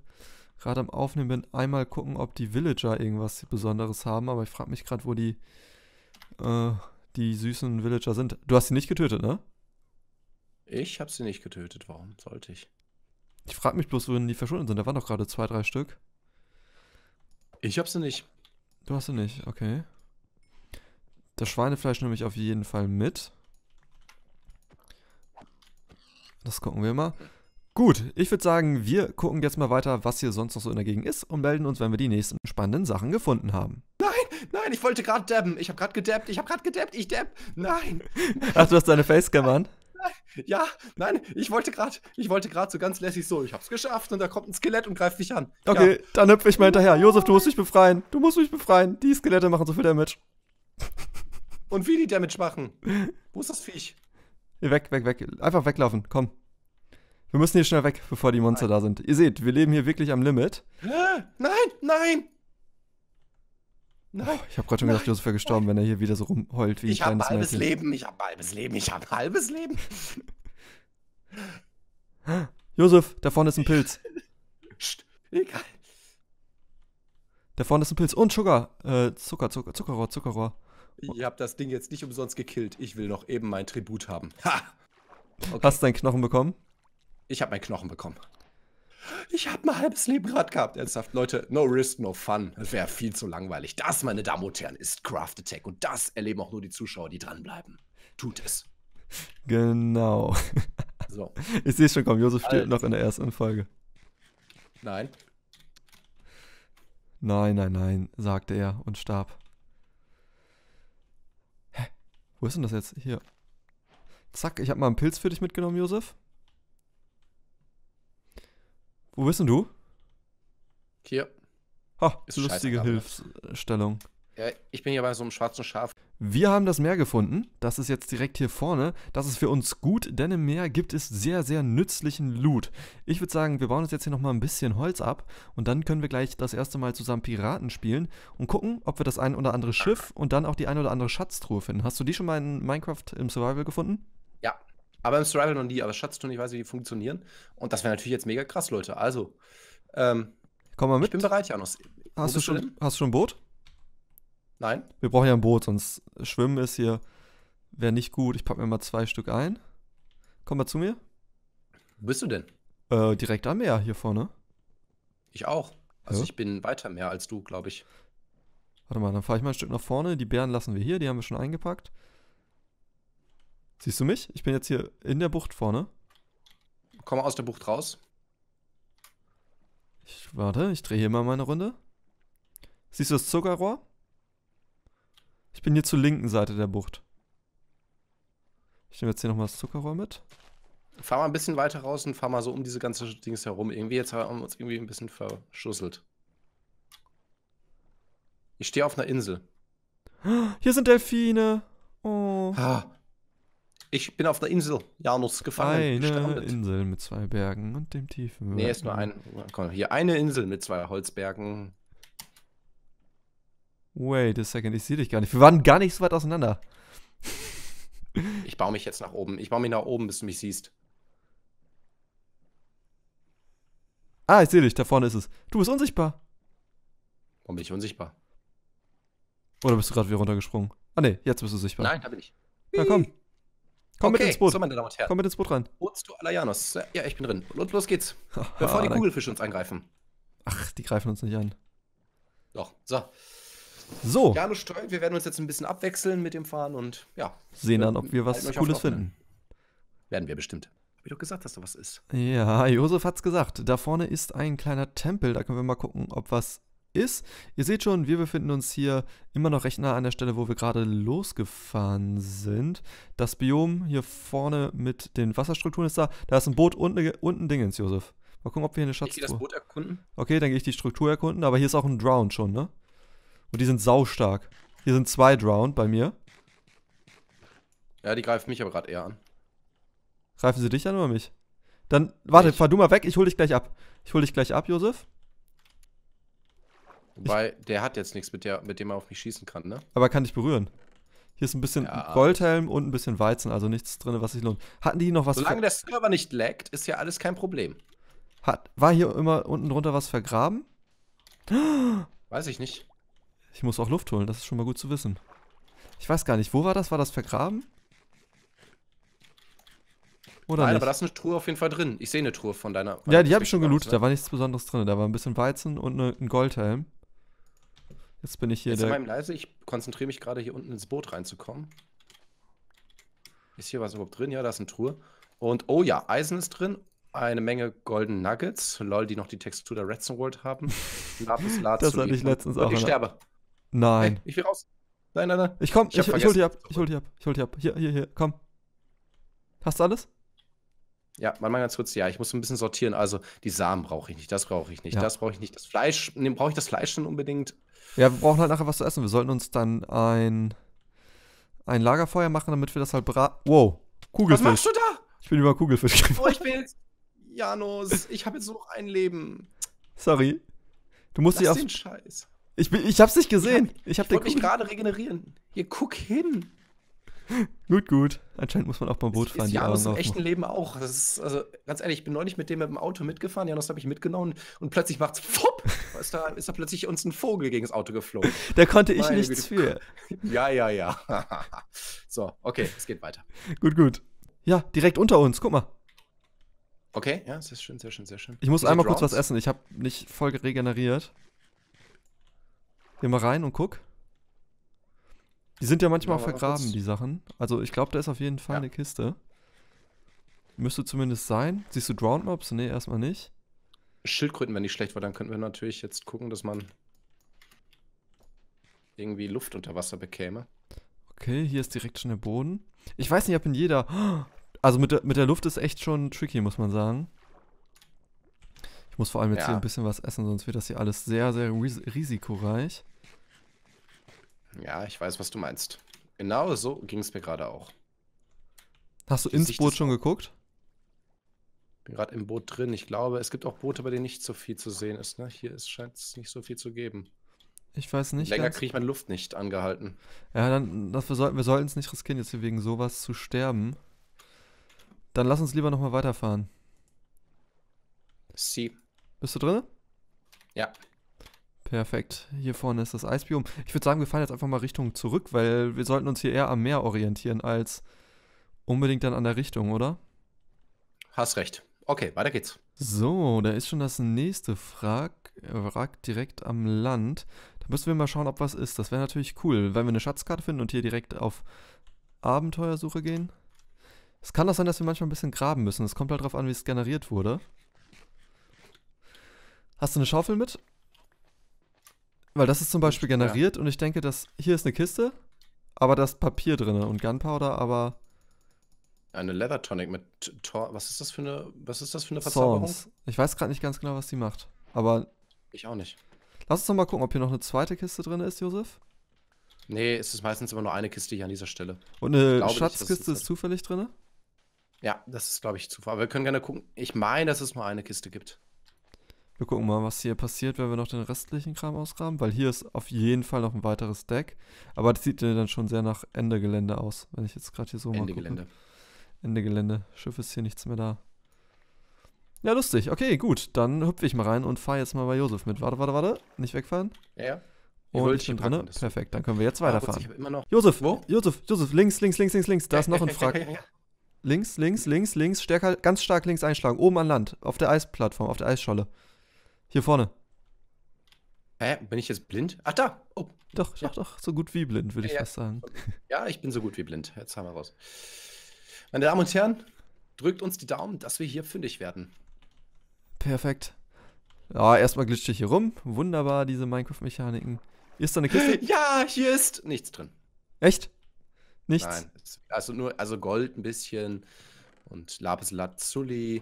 gerade am Aufnehmen bin, einmal gucken, ob die Villager irgendwas Besonderes haben. Aber ich frage mich gerade, wo die, äh, die süßen Villager sind. Du hast sie nicht getötet, ne? Ich habe sie nicht getötet. Warum sollte ich? Ich frage mich bloß, wohin die verschwunden sind. Da waren doch gerade zwei, drei Stück. Ich habe sie nicht. Du hast sie nicht, okay. Das Schweinefleisch nehme ich auf jeden Fall mit. Das gucken wir mal. Gut, ich würde sagen, wir gucken jetzt mal weiter, was hier sonst noch so in der Gegend ist und melden uns, wenn wir die nächsten spannenden Sachen gefunden haben. Nein, ich wollte gerade dabben. Ich habe gerade gedabbt. Ich habe gerade gedabbt. Ich dabb. Nein. Ach, du hast deine Facecam an? Ja, nein, ich wollte gerade, ich wollte gerade so ganz lässig so, ich hab's geschafft und da kommt ein Skelett und greift mich an. Okay, dann hüpfe ich mal hinterher. Josef, du musst mich befreien. Du musst mich befreien. Die Skelette machen so viel Damage. Und wie die Damage machen. Wo ist das Viech? Weg, weg, weg. Einfach weglaufen. Komm. Wir müssen hier schnell weg, bevor die Monster da sind. Ihr seht, wir leben hier wirklich am Limit. Nein, nein! Nein, Ich habe gerade schon gedacht, Josef wäre gestorben, wenn er hier wieder so rumheult wie ein ich habe kleines halbes Mädchen. Leben, ich habe halbes Leben, ich habe halbes Leben. Josef, da vorne ist ein Pilz. Psst, egal. Da vorne ist ein Pilz. Und Sugar. Äh, Zucker, Zucker, Zuckerrohr, Zuckerrohr. Ich habe das Ding jetzt nicht umsonst gekillt. Ich will noch eben mein Tribut haben. Ha! Okay. Hast du deinen Knochen bekommen? Ich habe meinen Knochen bekommen. Ich habe ein halbes Leben gerade gehabt. Ernsthaft, Leute, no risk, no fun. Das wäre viel zu langweilig. Das, meine Damen und Herren, ist Craft Attack. Und das erleben auch nur die Zuschauer, die dranbleiben. Tut es. Genau. So, Ich sehe schon, komm, Josef steht Alter. noch in der ersten Folge. nein. Nein, nein, nein, sagte er und starb. Hä? Wo ist denn das jetzt? Hier. Zack, ich habe mal einen Pilz für dich mitgenommen, Josef. Wo bist denn du? Hier. Ha, Ist lustige? Hilfsstellung. Ja, ich bin hier bei so einem schwarzen Schaf. Wir haben das Meer gefunden. Das ist jetzt direkt hier vorne. Das ist für uns gut, denn im Meer gibt es sehr, sehr nützlichen Loot. Ich würde sagen, wir bauen uns jetzt hier nochmal ein bisschen Holz ab und dann können wir gleich das erste Mal zusammen Piraten spielen und gucken, ob wir das ein oder andere Schiff und dann auch die ein oder andere Schatztruhe finden. Hast du die schon mal in Minecraft im Survival gefunden? Ja. Aber im Survival noch nie. Aber Schatztun, ich weiß, wie die funktionieren. Und das wäre natürlich jetzt mega krass, Leute. Also, ähm, Komm mal ich mit. bin bereit, Janus. Hast du, schon, hast du schon ein Boot? Nein? Wir brauchen ja ein Boot, sonst schwimmen ist hier, wäre nicht gut. Ich packe mir mal zwei Stück ein. Komm mal zu mir. Wo bist du denn? Äh, direkt am Meer hier vorne. Ich auch. Also Ja. ich bin weiter mehr als du, glaube ich. Warte mal, dann fahre ich mal ein Stück nach vorne. Die Beeren lassen wir hier, die haben wir schon eingepackt. Siehst du mich? Ich bin jetzt hier in der Bucht vorne. Komm aus der Bucht raus. Ich warte, ich drehe hier mal meine Runde. Siehst du das Zuckerrohr? Ich bin hier zur linken Seite der Bucht. Ich nehme jetzt hier nochmal das Zuckerrohr mit. Fahr mal ein bisschen weiter raus und fahr mal so um diese ganze Dings herum. Irgendwie jetzt haben wir uns irgendwie ein bisschen verschusselt. Ich stehe auf einer Insel. Hier sind Delfine. Oh. Ich bin auf einer Insel. Janus gefangen. Eine gestrandet. Insel mit zwei Bergen und dem tiefen Nee, ist nur ein. Komm, hier eine Insel mit zwei Holzbergen. Wait a second, ich sehe dich gar nicht. Wir waren gar nicht so weit auseinander. Ich baue mich jetzt nach oben. Ich baue mich nach oben, bis du mich siehst. Ah, ich sehe dich, da vorne ist es. Du bist unsichtbar. Warum bin ich unsichtbar? Oder bist du gerade wieder runtergesprungen? Ah, nee, jetzt bist du sichtbar. Nein, da bin ich. Na komm. Komm mit okay, ins Boot. So, meine Damen und Herren. Komm mit ins Boot rein. Bootst du aller Janus. Ja, ich bin drin. Los, los geht's. Bevor die Kugelfische uns angreifen. Ach, die greifen uns nicht an. Doch. So. So, Janus steuert. Wir werden uns jetzt ein bisschen abwechseln mit dem Fahren und ja, sehen dann, ob wir was Cooles finden. werden wir bestimmt. Hab ich doch gesagt, dass da was ist. Ja, Josef hat's gesagt. Da vorne ist ein kleiner Tempel. Da können wir mal gucken, ob was ist. Ihr seht schon, wir befinden uns hier immer noch recht nah an der Stelle, wo wir gerade losgefahren sind. Das Biom hier vorne mit den Wasserstrukturen ist da. Da ist ein Boot und, eine, und ein Dingens, Josef. Mal gucken, ob wir hier eine Ich gehe das Schatztruhe... Boot erkunden. Okay, dann gehe ich die Struktur erkunden. Aber hier ist auch ein Drown schon, ne? Und die sind saustark. Hier sind zwei Drown bei mir. Ja, die greift mich aber gerade eher an. Greifen sie dich an oder mich? Dann, warte, Ich. fahr du mal weg. Ich hol dich gleich ab. Ich hol dich gleich ab, Josef. Wobei, der hat jetzt nichts, mit, der, mit dem er auf mich schießen kann, ne? Aber kann dich berühren. Hier ist ein bisschen Ja. Goldhelm und ein bisschen Weizen, also nichts drin, was sich lohnt. Hatten die noch was Solange der Server nicht laggt, ist ja alles kein Problem. hat, War hier immer unten drunter was vergraben? Weiß ich nicht. Ich muss auch Luft holen, das ist schon mal gut zu wissen. Ich weiß gar nicht, wo war das? War das vergraben? Oder Nein, nicht? aber da ist eine Truhe auf jeden Fall drin. Ich sehe eine Truhe von deiner. ja, die habe ich schon gelootet, da ne? war nichts Besonderes drin. Da war ein bisschen Weizen und eine, ein Goldhelm. Jetzt bin ich hier Jetzt der. mal leise, ich konzentriere mich gerade hier unten ins Boot reinzukommen. Ist hier was überhaupt drin? Ja, da ist eine Truhe. Und oh ja, Eisen ist drin. Eine Menge Golden Nuggets. Lol, die noch die Textur der Redstone World haben. Lapis Das hatte ich letztens Und auch Ich sterbe. Nein. Hey, ich will raus. Nein, nein, nein. Ich komm, Ich ich, ich, hol dich ab, ich hol dich ab, ich hol dich ab. Hier, hier, hier, komm. Hast du alles? Ja, mal ganz kurz. Ja, ich muss ein bisschen sortieren. Also, die Samen brauche ich nicht, das brauche ich nicht, Ja. das brauche ich nicht. Das Fleisch, ne, brauche ich das Fleisch dann unbedingt? Ja, wir brauchen halt nachher was zu essen. Wir sollten uns dann ein, ein Lagerfeuer machen, damit wir das halt bra... Wow, Was Kugelfisch. machst du da? Ich bin über Kugelfisch Oh, ich bin jetzt. Janus, ich habe jetzt nur noch ein Leben. Sorry. Du musst dich Lass auf... den Scheiß. Ich, bin, ich hab's nicht gesehen. Ich hab Ich wollte mich gerade regenerieren. Hier, guck hin. Gut, gut. Anscheinend muss man auch beim Boot fahren. Janus Augen im echten. Leben auch. Das ist, also, ganz ehrlich, ich bin neulich mit dem mit dem Auto mitgefahren. Janus habe ich mitgenommen und plötzlich macht's fupp. Ist da, ist da plötzlich uns ein Vogel gegen das Auto geflogen. Da konnte ich Meine nichts Güte. für. Ja, ja, ja. so, okay, es geht weiter. Gut, gut. Ja, direkt unter uns. Guck mal. Okay, ja, sehr schön, sehr schön, sehr schön. Ich muss einmal hier kurz was essen. Ich habe nicht voll regeneriert. Geh mal rein und guck. Die sind ja manchmal auch Ja, aber vergraben, die Sachen. Also ich glaube, da ist auf jeden Fall Ja. eine Kiste. Müsste zumindest sein. Siehst du Drowned Mobs? Nee, erstmal nicht. Schildkröten, wenn die schlecht war, dann könnten wir natürlich jetzt gucken, dass man irgendwie Luft unter Wasser bekäme. Okay, hier ist direkt schon der Boden. Ich weiß nicht, ob in jeder... Also mit der, mit der Luft ist echt schon tricky, muss man sagen. Ich muss vor allem jetzt hier Ja. ein bisschen was essen, sonst wird das hier alles sehr, sehr ris risikoreich. Ja, ich weiß, was du meinst. Genau so ging es mir gerade auch. Hast du Wie ins Boot schon geguckt? Bin gerade im Boot drin. Ich glaube, es gibt auch Boote, bei denen nicht so viel zu sehen ist. Ne? Hier scheint es nicht so viel zu geben. Ich weiß nicht. Länger kriege ich meine Luft nicht angehalten. Ja, dann, das, wir, sollten, wir es nicht riskieren, jetzt hier wegen sowas zu sterben. Dann lass uns lieber nochmal weiterfahren. Sie. Bist du drin? Ja. Perfekt. Hier vorne ist das Eisbiom. Ich würde sagen, wir fahren jetzt einfach mal Richtung zurück, weil wir sollten uns hier eher am Meer orientieren, als unbedingt dann an der Richtung, oder? Hast recht. Okay, weiter geht's. So, da ist schon das nächste Wrack, äh, Wrack direkt am Land. Da müssen wir mal schauen, ob was ist. Das wäre natürlich cool, wenn wir eine Schatzkarte finden und hier direkt auf Abenteuersuche gehen. Es kann auch sein, dass wir manchmal ein bisschen graben müssen. Es kommt halt drauf an, wie es generiert wurde. Hast du eine Schaufel mit? Weil das ist zum Beispiel Ja. generiert und ich denke, dass hier ist eine Kiste, aber da ist Papier drin und Gunpowder, aber Eine Leather Tonic mit Tor. Was ist das für eine, was ist das für eine Verzauberung? Thorns. Ich weiß gerade nicht ganz genau, was die macht. Aber Ich auch nicht. lass uns doch mal gucken, ob hier noch eine zweite Kiste drin ist, Josef. Nee, es ist meistens immer nur eine Kiste hier an dieser Stelle. Und eine nicht, Schatzkiste das ist zufällig drin? Ja, das ist, glaube ich, Zufall. Aber wir können gerne gucken. Ich meine, dass es nur eine Kiste gibt. Wir gucken mal, was hier passiert, wenn wir noch den restlichen Kram ausgraben, weil hier ist auf jeden Fall noch ein weiteres Deck. Aber das sieht dann schon sehr nach Ende Gelände aus, wenn ich jetzt gerade hier so mal Ende gucke. Gelände. Ende Gelände. Schiff ist hier nichts mehr da. Ja, lustig. Okay, gut. Dann hüpfe ich mal rein und fahre jetzt mal bei Josef mit. Warte, warte, warte. Nicht wegfahren. Ja, ja. Und ich ich bin drin. Perfekt, dann können wir jetzt Ah, weiterfahren. Ich habe immer noch. Josef, Wo? Josef, Josef, links, links, links, links, links. Da ist noch ein Frag. Ja. Links, links, links, links, stärker, ganz stark links einschlagen. Oben an Land, auf der Eisplattform, auf der Eisscholle. Hier vorne. Hä, bin ich jetzt blind? Ach, da. Oh. Doch, Ja. doch, doch, so gut wie blind, würde ich Ja, ja. fast sagen. Ja, ich bin so gut wie blind. Jetzt haben wir raus. Meine Damen und Herren, drückt uns die Daumen, dass wir hier fündig werden. Perfekt. Ja, erstmal glitscht ich hier rum. Wunderbar, diese Minecraft-Mechaniken. Ist da eine Kiste? Ja, hier ist nichts drin. Echt? Nichts? Nein. Also nur, also Gold ein bisschen und Lapis Lazuli.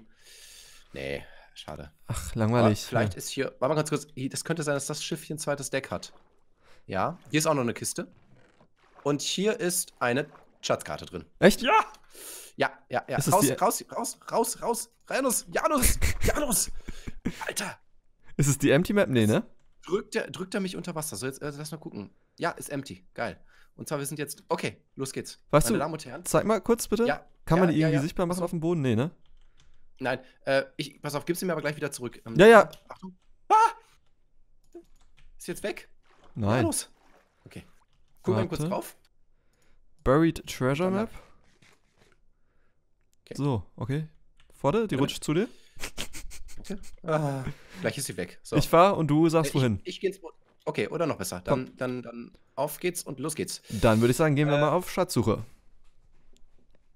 Nee, schade. Ach, Aber langweilig. vielleicht ist hier, warte mal ganz kurz, das könnte sein, dass das Schiff hier ein zweites Deck hat. Ja, hier ist auch noch eine Kiste. Und hier ist eine Schatzkarte drin. Echt? Ja! Ja, ja, ja. Ist Raus, die- raus, raus, raus, raus. Janus, Janus, Janus. Alter, Ist es die Empty Map? Nee, ne? drückt er, drückt er mich unter Wasser. So, jetzt äh, lass mal gucken. Ja, ist empty. Geil. Und zwar, wir sind jetzt, okay, los geht's. Weißt Meine du- Damen und Herren. Zeig mal kurz bitte. Ja, Kann ja, man die ja, irgendwie ja. sichtbar machen auf dem Boden? Nee, ne? Nein, äh, ich, pass auf, gib sie mir aber gleich wieder zurück. Ähm, Ja, ja. Achtung. Ah! Ist jetzt weg? Ja, Nein. los. Okay. Guck mal kurz drauf. Buried Treasure Map. Okay. So, okay. Vorder, die Warte. rutscht zu dir. Okay. Ah, gleich ist sie weg. So. Ich fahr und du sagst Äh, wohin. Ich, ich geh ins Boot. Okay, oder noch besser. Dann, dann, dann auf geht's und los geht's. Dann würde ich sagen, gehen wir Äh, mal auf Schatzsuche.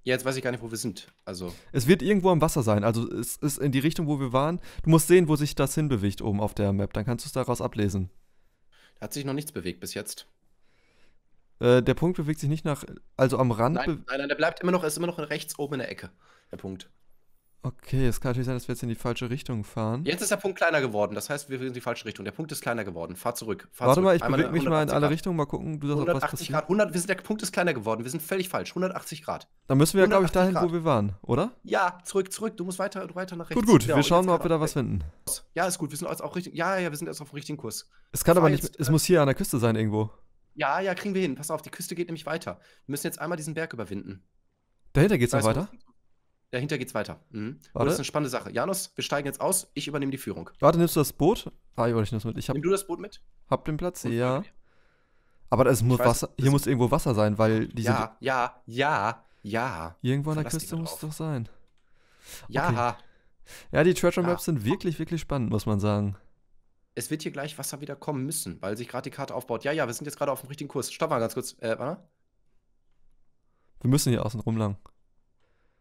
Ja, jetzt weiß ich gar nicht, wo wir sind. Also, Es wird irgendwo am Wasser sein. Also es ist in die Richtung, wo wir waren. Du musst sehen, wo sich das hinbewegt oben auf der Map. Dann kannst du es daraus ablesen. da hat sich noch nichts bewegt bis jetzt. Äh, der Punkt bewegt sich nicht nach, also am Rand. Nein, nein, nein, der bleibt immer noch, ist immer noch rechts oben in der Ecke. Der Punkt. Okay, es kann natürlich sein, dass wir jetzt in die falsche Richtung fahren. Jetzt ist der Punkt kleiner geworden. Das heißt, wir sind in die falsche Richtung. Der Punkt ist kleiner geworden. Fahr zurück. Fahr Warte zurück. mal, ich bewege mich mal in 180 alle. Richtungen, mal gucken, du sagst, ob was 180 passiert. Grad. 100, wir sind, der Punkt ist kleiner geworden. Wir sind völlig falsch. 180 Grad. Dann müssen wir ja, glaube ich, 180 dahin, wo Grad. wir waren, oder? Ja, zurück, zurück. Du musst weiter, weiter nach rechts. Gut, gut, Genau, wir schauen jetzt mal, ob wir da was finden. Ja, ist gut. Wir sind jetzt auch richtig. Ja, ja, wir sind jetzt auf dem richtigen Kurs. Es kann Fahr aber nicht, jetzt, es äh, muss hier an der Küste sein irgendwo. Ja, ja, kriegen wir hin. Pass auf, die Küste geht nämlich weiter. Wir müssen jetzt einmal diesen Berg überwinden. Dahinter geht's noch weiter. Dahinter geht's weiter. Mhm. Warte. das ist eine spannende Sache. Janus, wir steigen jetzt aus. Ich übernehme die Führung. Warte, nimmst du das Boot? Ah, ich wollte nicht das mit. Ich hab, Nimm du das Boot mit? hab den Platz, Und ja. Aber es muss weiß, Wasser, hier das- muss irgendwo Wasser sein, weil die sind Ja, ja, ja, ja. irgendwo an der verlass Küste muss es doch sein. Ja. Ja, die Treasure Ja. Maps sind wirklich, wirklich spannend, muss man sagen. Es wird hier gleich Wasser wieder kommen müssen, weil sich gerade die Karte aufbaut. Ja, ja, wir sind jetzt gerade auf dem richtigen Kurs. Stopp mal ganz kurz. Äh, warte. Wir müssen hier außen rum lang.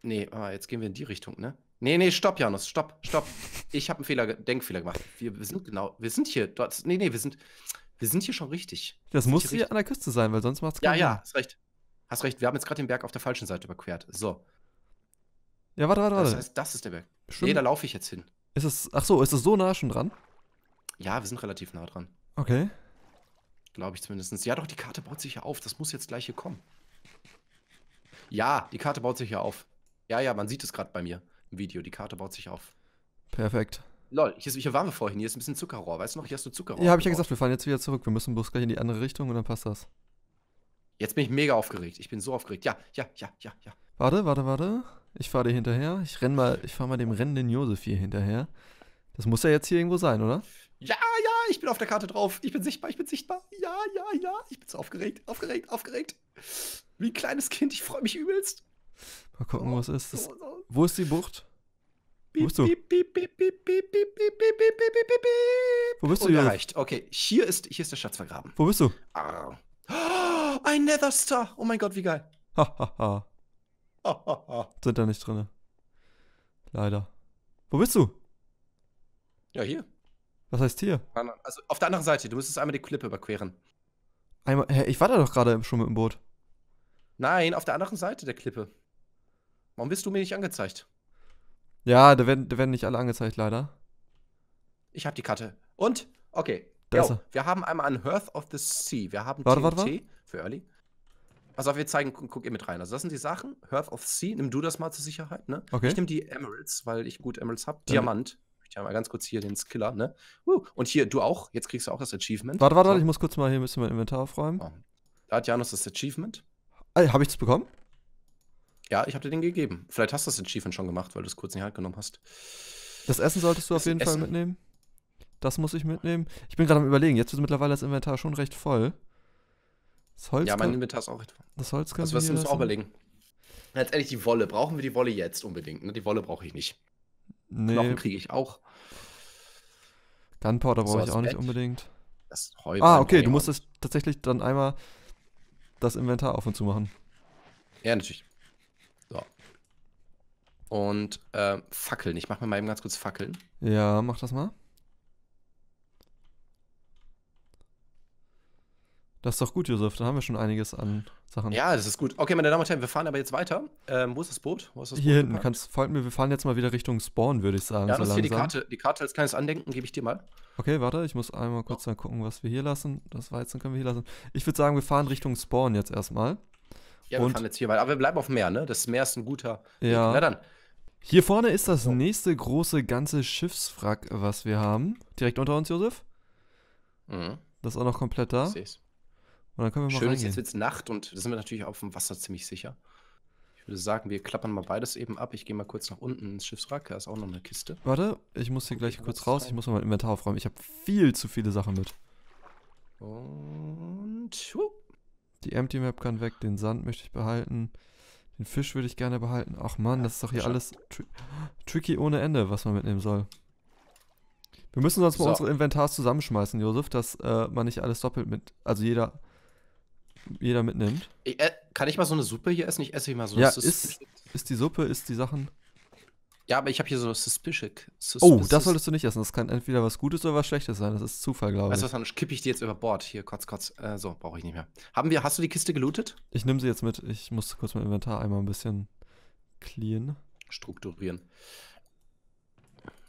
Nee, ah, jetzt gehen wir in die Richtung, ne? Nee, nee, stopp, Janus, stopp, stopp. Ich habe einen Fehler, Denkfehler gemacht. Wir, wir sind genau, wir sind hier. Dort, nee, nee, wir sind, wir sind hier schon richtig. Das muss hier hier an der Küste sein, weil sonst macht's Ja, keinen ja, Sinn. hast recht. Hast recht. Wir haben jetzt gerade den Berg auf der falschen Seite überquert. So, Ja, warte, warte, das warte. heißt, das ist der Berg. Schwimmen- Nee, da laufe ich jetzt hin. ist es, ach so, ist es so nah schon dran? Ja, wir sind relativ nah dran. Okay. Glaube ich zumindest. Ja, doch, die Karte baut sich ja auf. Das muss jetzt gleich hier kommen. Ja, die Karte baut sich ja auf. Ja, ja, man sieht es gerade bei mir im Video. Die Karte baut sich auf. Perfekt. Lol, hier, hier waren wir vorhin. Hier ist ein bisschen Zuckerrohr. Weißt du noch, hier hast du Zuckerrohr. Ja, habe ich ja gesagt, wir fahren jetzt wieder zurück. Wir müssen bloß gleich in die andere Richtung und dann passt das. Jetzt bin ich mega aufgeregt. Ich bin so aufgeregt. Ja, ja, ja, ja, ja. Warte, warte, warte. Ich fahre dir hinterher. Ich renn mal, ich fahre mal dem rennenden Josef hier hinterher. Das muss ja jetzt hier irgendwo sein, oder? Ja, ja, ich bin auf der Karte drauf. Ich bin sichtbar, ich bin sichtbar. Ja, ja, ja. Ich bin so aufgeregt, aufgeregt, aufgeregt. Wie ein kleines Kind. Ich freue mich übelst. Mal gucken, wo es ist. Das, wo ist die Bucht? Wo bist du? Wo bist du, Jörg? Erreicht. Okay, hier ist, hier ist der Schatz vergraben. Wo bist du? Ah. Oh, ein Netherstar! Oh mein Gott, wie geil. Sind da nicht drin. Leider. Wo bist du? Ja, hier. Was heißt hier? Also auf der anderen Seite, du müsstest einmal die Klippe überqueren. Einmal, hä, ich war da doch gerade schon mit dem Boot. Nein, auf der anderen Seite der Klippe. Warum bist du mir nicht angezeigt? Ja, da werden, da werden nicht alle angezeigt, leider. Ich habe die Karte. Und? Okay. Er. wir haben einmal an Hearth of the Sea. Wir haben Warte, TNT warte, für Early. Also wir zeigen, guck, ihr mit rein. Also das sind die Sachen. Hearth of the Sea. Nimm du das mal zur Sicherheit, ne? Okay. Ich nehme die Emeralds, weil ich gut Emeralds habe. Diamant. Ich habe mal ganz kurz hier den Skiller, ne? Uh, und hier, du auch. Jetzt kriegst du auch das Achievement. Warte, warte, So. warte, ich muss kurz mal hier ein bisschen mein Inventar aufräumen. Oh. Da hat Janus das Achievement. Ey, habe ich das bekommen? Ja, ich habe dir den gegeben. Vielleicht hast du das Achievement schon gemacht, weil du es kurz in die Hand genommen hast. Das Essen solltest du auf Bisschen jeden Fall Essen. mitnehmen. Das muss ich mitnehmen. Ich bin gerade am überlegen. Jetzt ist mittlerweile das Inventar schon recht voll. Das Holz, ja, mein Inventar ist auch recht. das Holz können Also wir was müssen wir auch überlegen. Jetzt ehrlich, die Wolle. Brauchen wir die Wolle jetzt unbedingt? Ne? Die Wolle brauche ich nicht. Nee, Knochen kriege ich auch. Gunpowder So, brauche ich das auch nicht Bett. unbedingt. Das Heu Ah, okay, du musst hauen. es tatsächlich dann einmal das Inventar auf und zu machen. Ja, natürlich. So. Und äh, Fackeln. Ich mache mir mal eben ganz kurz Fackeln. Ja, mach das mal. Das ist doch gut, Josef. Da haben wir schon einiges an Sachen. Ja, das ist gut. Okay, meine Damen und Herren, wir fahren aber jetzt weiter. Ähm, wo ist das Boot? Ist das Hier Boot hinten, geparkt? kannst, folgt mir, wir fahren jetzt mal wieder Richtung Spawn, würde ich sagen. Ja, so das ist hier die. Karte. Die Karte als kleines Andenken gebe ich dir mal. Okay, warte, ich muss einmal kurz dann gucken, was wir hier lassen. Das Weizen können wir hier lassen. Ich würde sagen, wir fahren Richtung Spawn jetzt erstmal. Ja, wir Und- fahren jetzt hier weiter. Aber wir bleiben auf dem Meer, ne? Das Meer ist ein guter. Weg. Ja. Na dann. Hier vorne ist das nächste große ganze Schiffswrack, was wir haben. Direkt unter uns, Josef. Mhm. Das ist auch noch komplett da. Ich seh's. Und dann können wir mal Schön ist, reingehen. jetzt wird's Nacht und da sind wir natürlich auf dem Wasser ziemlich sicher. Ich würde sagen, wir klappern mal beides eben ab. Ich gehe mal kurz nach unten ins Schiffswrack. Da ist auch noch eine Kiste. Warte, ich muss hier gleich kurz raus. rein. Ich muss mal mein Inventar aufräumen. Ich habe viel zu viele Sachen mit. Und. Huh. Die Empty Map kann weg, den Sand möchte ich behalten. Den Fisch würde ich gerne behalten. Ach man, das ist doch hier alles tri tricky ohne Ende, was man mitnehmen soll. Wir müssen sonst mal So. unsere Inventars zusammenschmeißen, Josef, dass äh, man nicht alles doppelt mit, also jeder, jeder mitnimmt. Ich, äh, kann ich mal so eine Suppe hier essen? Ich esse hier mal so Ja, ist- Ist die Suppe, ist die Sachen. Ja, aber ich habe hier so suspicious. Oh, suspicious- das solltest du nicht essen. Das kann entweder was Gutes oder was Schlechtes sein. Das ist Zufall, glaube Weißt ich. du was, dann kippe ich die jetzt über Bord. Hier, kotz, kotz. Äh, so, brauche ich nicht mehr. Haben wir, hast du die Kiste gelootet? Ich nehme sie jetzt mit. Ich muss kurz mein Inventar einmal ein bisschen clean. Strukturieren.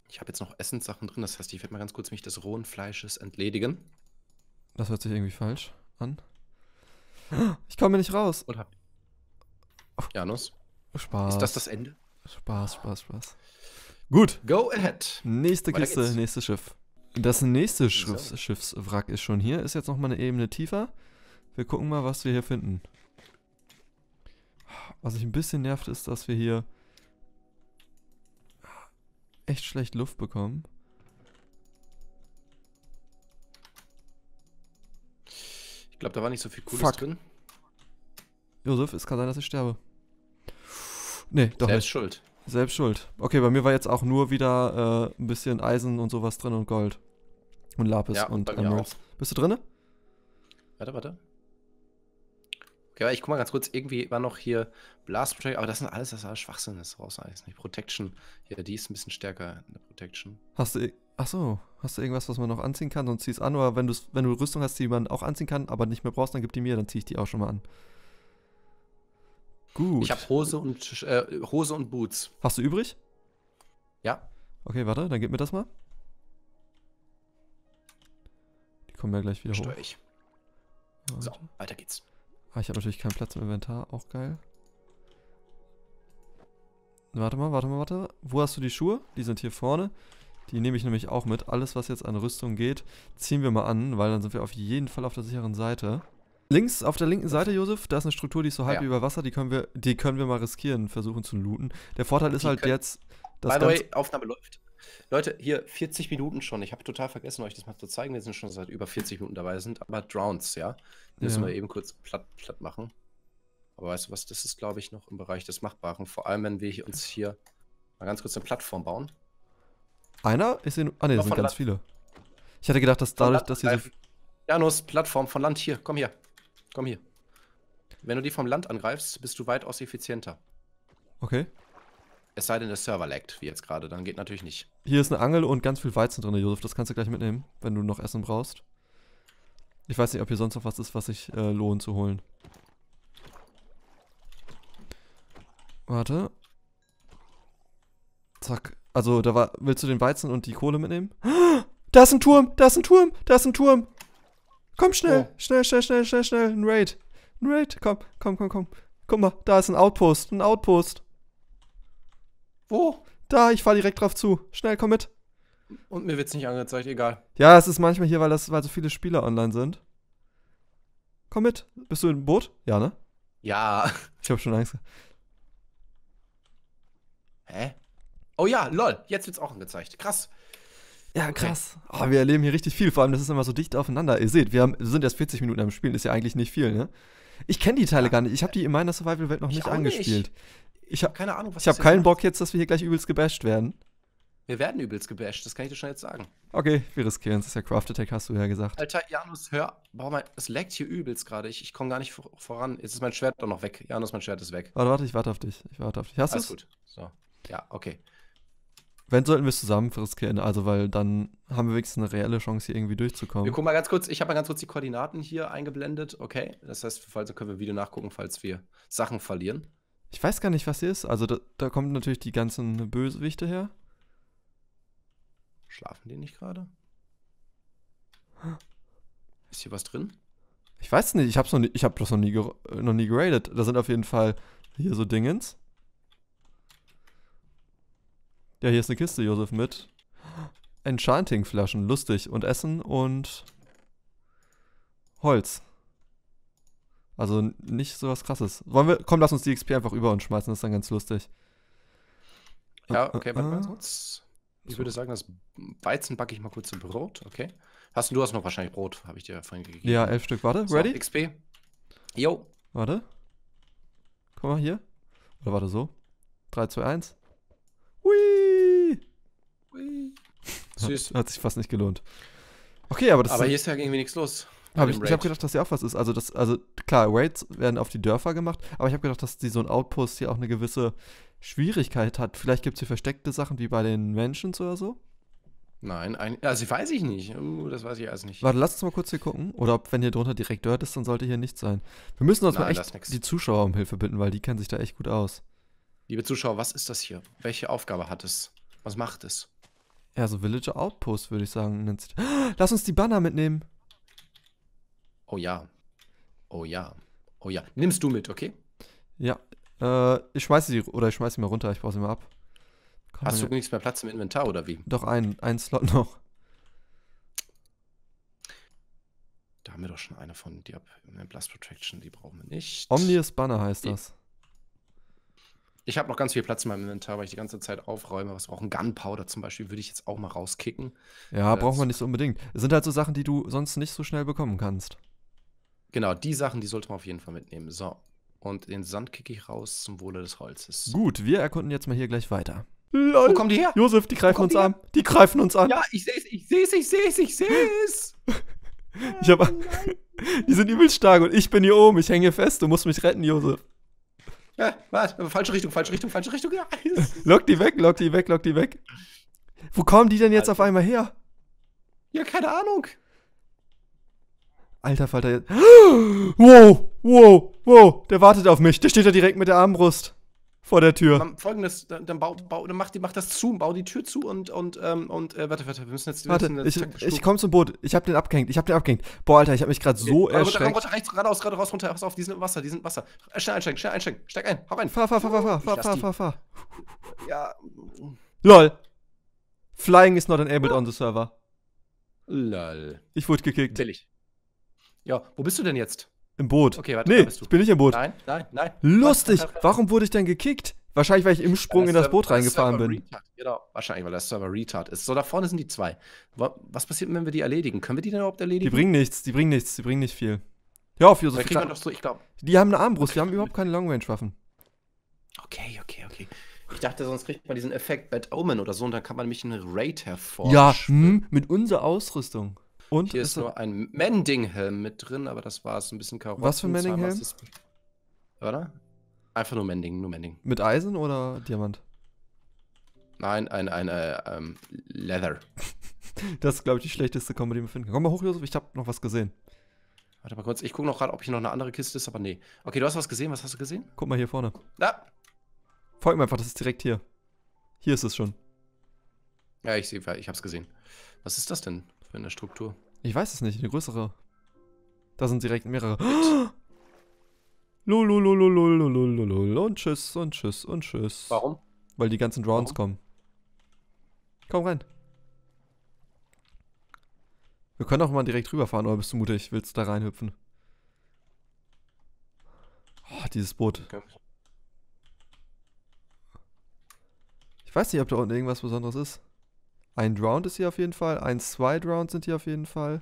Ich habe jetzt noch Essenssachen drin, das heißt, ich werde mal ganz kurz mich des rohen Fleisches entledigen. Das hört sich irgendwie falsch an. Ich komme nicht raus. Und hab. Janus, Spaß. ist das das Ende? Spaß, Spaß, Spaß. Gut. Go ahead. Nächste Weiter Kiste, geht's. nächstes Schiff. Das nächste. Schiffs Schiffswrack ist schon hier. Ist jetzt noch mal eine Ebene tiefer. Wir gucken mal, was wir hier finden. Was mich ein bisschen nervt, ist, dass wir hier echt schlecht Luft bekommen. Ich glaube, da war nicht so viel Cooles Fuck. drin. Josef, es kann sein, dass ich sterbe. Nee, doch Selbst nicht. schuld. Selbst schuld. Okay, bei mir war jetzt auch nur wieder äh, ein bisschen Eisen und sowas drin und Gold. Und Lapis Ja, und Emeralds. Bist du drinne? Warte, warte. Okay, aber ich guck mal ganz kurz, irgendwie war noch hier Blast Protection, aber das sind alles, das ist alles Schwachsinn, das raus alles nicht. Protection, ja, die ist ein bisschen stärker in der Protection. Hast du. Ach so, hast du irgendwas, was man noch anziehen kann und zieh's an? Oder wenn, wenn du Rüstung hast, die man auch anziehen kann, aber nicht mehr brauchst, dann gib die mir, dann zieh ich die auch schon mal an. Gut. Ich habe Hose und äh, Hose und Boots. Hast du übrig? Ja, Okay, warte, dann gib mir das mal. Die kommen ja gleich wieder hoch. steuere ich. So, Warte. weiter geht's. Ah, ich habe natürlich keinen Platz im Inventar, auch geil. Warte mal, warte mal, warte. Wo hast du die Schuhe? Die sind hier vorne. Die nehme ich nämlich auch mit. Alles, was jetzt an Rüstung geht, ziehen wir mal an, weil dann sind wir auf jeden Fall auf der sicheren Seite. Links, auf der linken Seite, Josef, da ist eine Struktur, die ist so halb Ja. über Wasser, die können wir, die können wir mal riskieren, versuchen zu looten. Der Vorteil ist Die halt können- jetzt, dass By the way, Aufnahme läuft. Leute, hier 40 Minuten schon. Ich habe total vergessen, euch das mal zu zeigen. Wir sind schon seit über 40 Minuten dabei, sind aber Drowns, ja. Die müssen Ja. wir eben kurz platt, platt machen. Aber weißt du was, das ist, glaube ich, noch im Bereich des Machbaren. Vor allem, wenn wir hier uns hier mal ganz kurz eine Plattform bauen. einer ist in, ah ne, sind ganz Land- viele. Ich hatte gedacht, dass dadurch, dass hier so. Janus, Plattform von Land hier. Komm hier. Komm hier. Wenn du die vom Land angreifst, bist du weitaus effizienter. okay. Es sei denn, der Server laggt, wie jetzt gerade. Dann geht natürlich nicht. Hier ist eine Angel und ganz viel Weizen drin, Josef. Das kannst du gleich mitnehmen, wenn du noch Essen brauchst. Ich weiß nicht, ob hier sonst noch was ist, was sich äh, lohnt zu holen. Warte. Zack. Also, da war. Willst du den Weizen und die Kohle mitnehmen? Da ist ein Turm! Da ist ein Turm! Da ist ein Turm! Komm schnell! Wo? Schnell, schnell, schnell, schnell, schnell! Ein Raid! Ein Raid! Komm, komm, komm, komm. Guck mal, da ist ein Outpost. Ein Outpost. Wo? Da, ich fahr direkt drauf zu. Schnell, komm mit. Und mir wird's nicht angezeigt, egal. Ja, es ist manchmal hier, weil, das, weil so viele Spieler online sind. Komm mit. Bist du im Boot? Ja, ne? Ja. Ich habe schon Angst. Hä? Oh ja, lol. Jetzt wird's auch angezeigt. Krass. Ja, krass. Oh, wir erleben hier richtig viel. Vor allem, das ist immer so dicht aufeinander. Ihr seht, wir, haben, wir sind erst 40 Minuten am Spielen. Ist ja eigentlich nicht viel, ne? Ich kenne die Teile Ja. gar nicht. Ich habe die in meiner Survival-Welt noch Ich nicht auch nicht. angespielt. Ich habe Keine Ahnung, was ich hab das jetzt keinen macht. Bock jetzt, dass wir hier gleich übelst gebasht werden. Wir werden übelst gebasht, das kann ich dir schon jetzt sagen. Okay, wir riskieren es. Das ist ja Craft Attack, hast du ja gesagt. Alter, Janus, hör. Boah, mein, es laggt hier übelst gerade. Ich, ich komme gar nicht vor, voran. Jetzt ist mein Schwert doch noch weg. Janus, mein Schwert ist weg. Warte, warte, ich warte auf dich. Ich warte auf dich. Hast du Alles es? gut. So. Ja, okay. Wenn, sollten wir es zusammen riskieren. Also, weil dann haben wir wenigstens eine reelle Chance, hier irgendwie durchzukommen. Wir gucken mal ganz kurz. Ich habe mal ganz kurz die Koordinaten hier eingeblendet. Okay. Das heißt, falls können wir Video nachgucken, falls wir Sachen verlieren. Ich weiß gar nicht, was hier ist. Also da, da kommen natürlich die ganzen Bösewichte her. Schlafen die nicht gerade? Ist hier was drin? Ich weiß nicht, ich hab's noch nie, ich hab das noch nie, noch nie geradet. Da sind auf jeden Fall hier so Dingens. Ja, hier ist eine Kiste, Josef, mit Enchanting-Flaschen. Lustig. Und Essen und Holz. Also nicht so was krasses. Wollen wir, komm, lass uns die XP einfach über uns schmeißen, das ist dann ganz lustig. Ja, Äh, okay, äh, warte mal äh. kurz. Ich würde sagen, das Weizen backe ich mal kurz in Brot, okay? Hast du, du hast noch wahrscheinlich Brot, habe ich dir vorhin gegeben. Ja, elf Stück. Warte, So, ready? XP. Jo. Warte. Guck mal hier. Oder warte so. 3, 2, 1. Süß. Hat, hat sich fast nicht gelohnt. Okay, aber das Aber ist, hier ist ja irgendwie nichts los. Hab ich ich habe gedacht, dass hier auch was ist. Also, das, also klar, Raids werden auf die Dörfer gemacht, aber ich habe gedacht, dass die so ein Outpost hier auch eine gewisse Schwierigkeit hat. Vielleicht gibt es hier versteckte Sachen wie bei den Mansions oder so. Nein, ein, also weiß ich nicht. Uh, das weiß ich alles nicht. Warte, lass uns mal kurz hier gucken. Oder ob, wenn hier drunter direkt Dirt ist, dann sollte hier nichts sein. Wir müssen uns mal Nein, ist echt die Zuschauer um Hilfe bitten, weil die kennen sich da echt gut aus. Liebe Zuschauer, was ist das hier? Welche Aufgabe hat es? Was macht es? Ja, so Villager Outpost, würde ich sagen. Lass uns die Banner mitnehmen. Oh ja. Oh ja. Oh ja. Nimmst du mit, okay? Ja. Äh, ich schmeiße sie, oder ich schmeiße sie mal runter, ich baue sie mal ab. Kann Hast du nichts mehr Platz im Inventar oder wie? Doch einen, einen Slot noch. Da haben wir doch schon eine von. Die eine Blast Protection, die brauchen wir nicht. Omnius Banner heißt Die- das. Ich habe noch ganz viel Platz in meinem Inventar, weil ich die ganze Zeit aufräume. Was brauchen Gunpowder zum Beispiel, würde ich jetzt auch mal rauskicken. Ja, Äh, braucht man nicht so unbedingt. Es sind halt so Sachen, die du sonst nicht so schnell bekommen kannst. Genau, die Sachen, die sollte man auf jeden Fall mitnehmen. So. Und den Sand kicke ich raus zum Wohle des Holzes. Gut, wir erkunden jetzt mal hier gleich weiter. Wo Lol. kommen die her? Josef, die greifen uns die an. Die greifen uns an. Ja, ich sehe es, ich sehe es, ich sehe es, ich sehe es. Ich hab, die sind übelst stark und ich bin hier oben. Ich hänge hier fest. Du musst mich retten, Josef. Ja, warte, falsche Richtung, falsche Richtung, falsche Richtung. Ja. Lock die weg, lock die weg, lock die weg. Wo kommen die denn jetzt auf einmal her? ja, keine Ahnung. Alter Falter jetzt. Wow, wow, wow. Der wartet auf mich. Der steht da direkt mit der Armbrust vor der Tür. Folgendes, dann, dann, bau, bau, dann mach, die, mach das zu, bau die Tür zu und, und, ähm, und, äh, warte, warte, wir müssen jetzt, wir Warte, müssen ich, jetzt ich komm zum Boot. Ich hab den abgehängt. Ich hab den abgehängt. Boah, Alter, ich hab mich gerade so runter, runter, erschreckt. runter, rechts, geradeaus, geradeaus, runter, pass auf, die sind im Wasser, die sind im Wasser. Äh, Schnell einsteigen, schnell einsteigen, steig ein, hau rein. Fahr, fahr, fahr, fahr, fahr, Ich fahr, fahr, fahr, fahr. Ja, LOL. Flying is not enabled on the server. lol, Ich wurde gekickt. billig. Ja, wo bist du denn jetzt? Im Boot. Okay, warte, da nee, ich bin nicht im Boot. Nein, nein, nein. Lustig. Warum wurde ich denn gekickt? Wahrscheinlich, weil ich im Sprung in das Boot der reingefahren bin. Retard- Genau, wahrscheinlich, weil der Server Retard ist. So, da vorne sind die zwei. Wa- Was passiert, wenn wir die erledigen? Können wir die denn überhaupt Die erledigen? bringen nichts, die bringen nichts, die bringen nicht viel. Hör auf, Da Josef. man doch so, ich glaube. Die haben eine Armbrust, wir haben überhaupt keine Long-Range-Waffen. Okay, okay, okay. Ich dachte, sonst kriegt man diesen Effekt Bad Omen oder so und dann kann man nämlich einen Raid hervor. Ja, hm, mit unserer Ausrüstung. Und? Hier ist nur ein Mending-Helm mit drin, aber das war es ein bisschen karotten. Was für ein Mending-Helm? Oder? Einfach nur Mending, nur Mending. mit Eisen oder Diamant? Nein, ein, ein, äh, ähm, Leather. Das ist, glaube ich, die schlechteste Comedy, die wir finden können. Komm mal hoch, Josef, ich habe noch was gesehen. Warte mal kurz, ich gucke noch gerade, ob hier noch eine andere Kiste ist, aber nee. Okay, du hast was gesehen, was hast du gesehen? Guck mal hier vorne. Da! Folgt mir einfach, das ist direkt hier. Hier ist es schon. Ja, ich sehe, ich hab's gesehen. Was ist das denn für eine Struktur? Ich weiß es nicht, eine größere. Da sind direkt mehrere. Lulululululululul und tschüss und tschüss und tschüss. Warum? Weil die ganzen Drowns Warum? kommen. Komm rein. Wir können auch mal direkt rüberfahren, oder bist du mutig? Willst du da reinhüpfen? Oh, dieses Boot. Okay. Ich weiß nicht, ob da unten irgendwas Besonderes ist. Ein Drowned ist hier auf jeden Fall. Ein, zwei Drowned sind hier auf jeden Fall.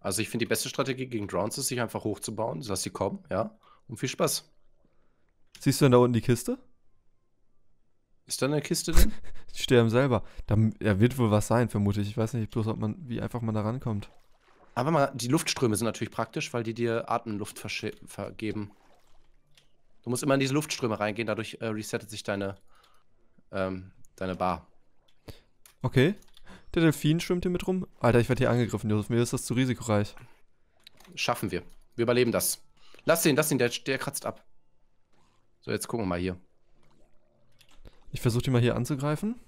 Also ich finde, die beste Strategie gegen Drowns ist, sich einfach hochzubauen, lass sie kommen, ja. Und viel Spaß. Siehst du denn da unten die Kiste? Ist da eine Kiste drin? Die sterben selber. Da ja, wird wohl was sein, vermute ich. Ich weiß nicht bloß, ob man, wie einfach man da rankommt. Aber mal, die Luftströme sind natürlich praktisch, weil die dir Atemluft vergeben. Du musst immer in diese Luftströme reingehen, dadurch äh, resettet sich deine, ähm, deine Bar. Okay. Der Delfin schwimmt hier mit rum. Alter, ich werde hier angegriffen, Josef. Mir ist das zu risikoreich. Schaffen wir. Wir überleben das. Lass ihn, lass ihn, der, der kratzt ab. So, jetzt gucken wir mal hier. Ich versuche die mal hier anzugreifen.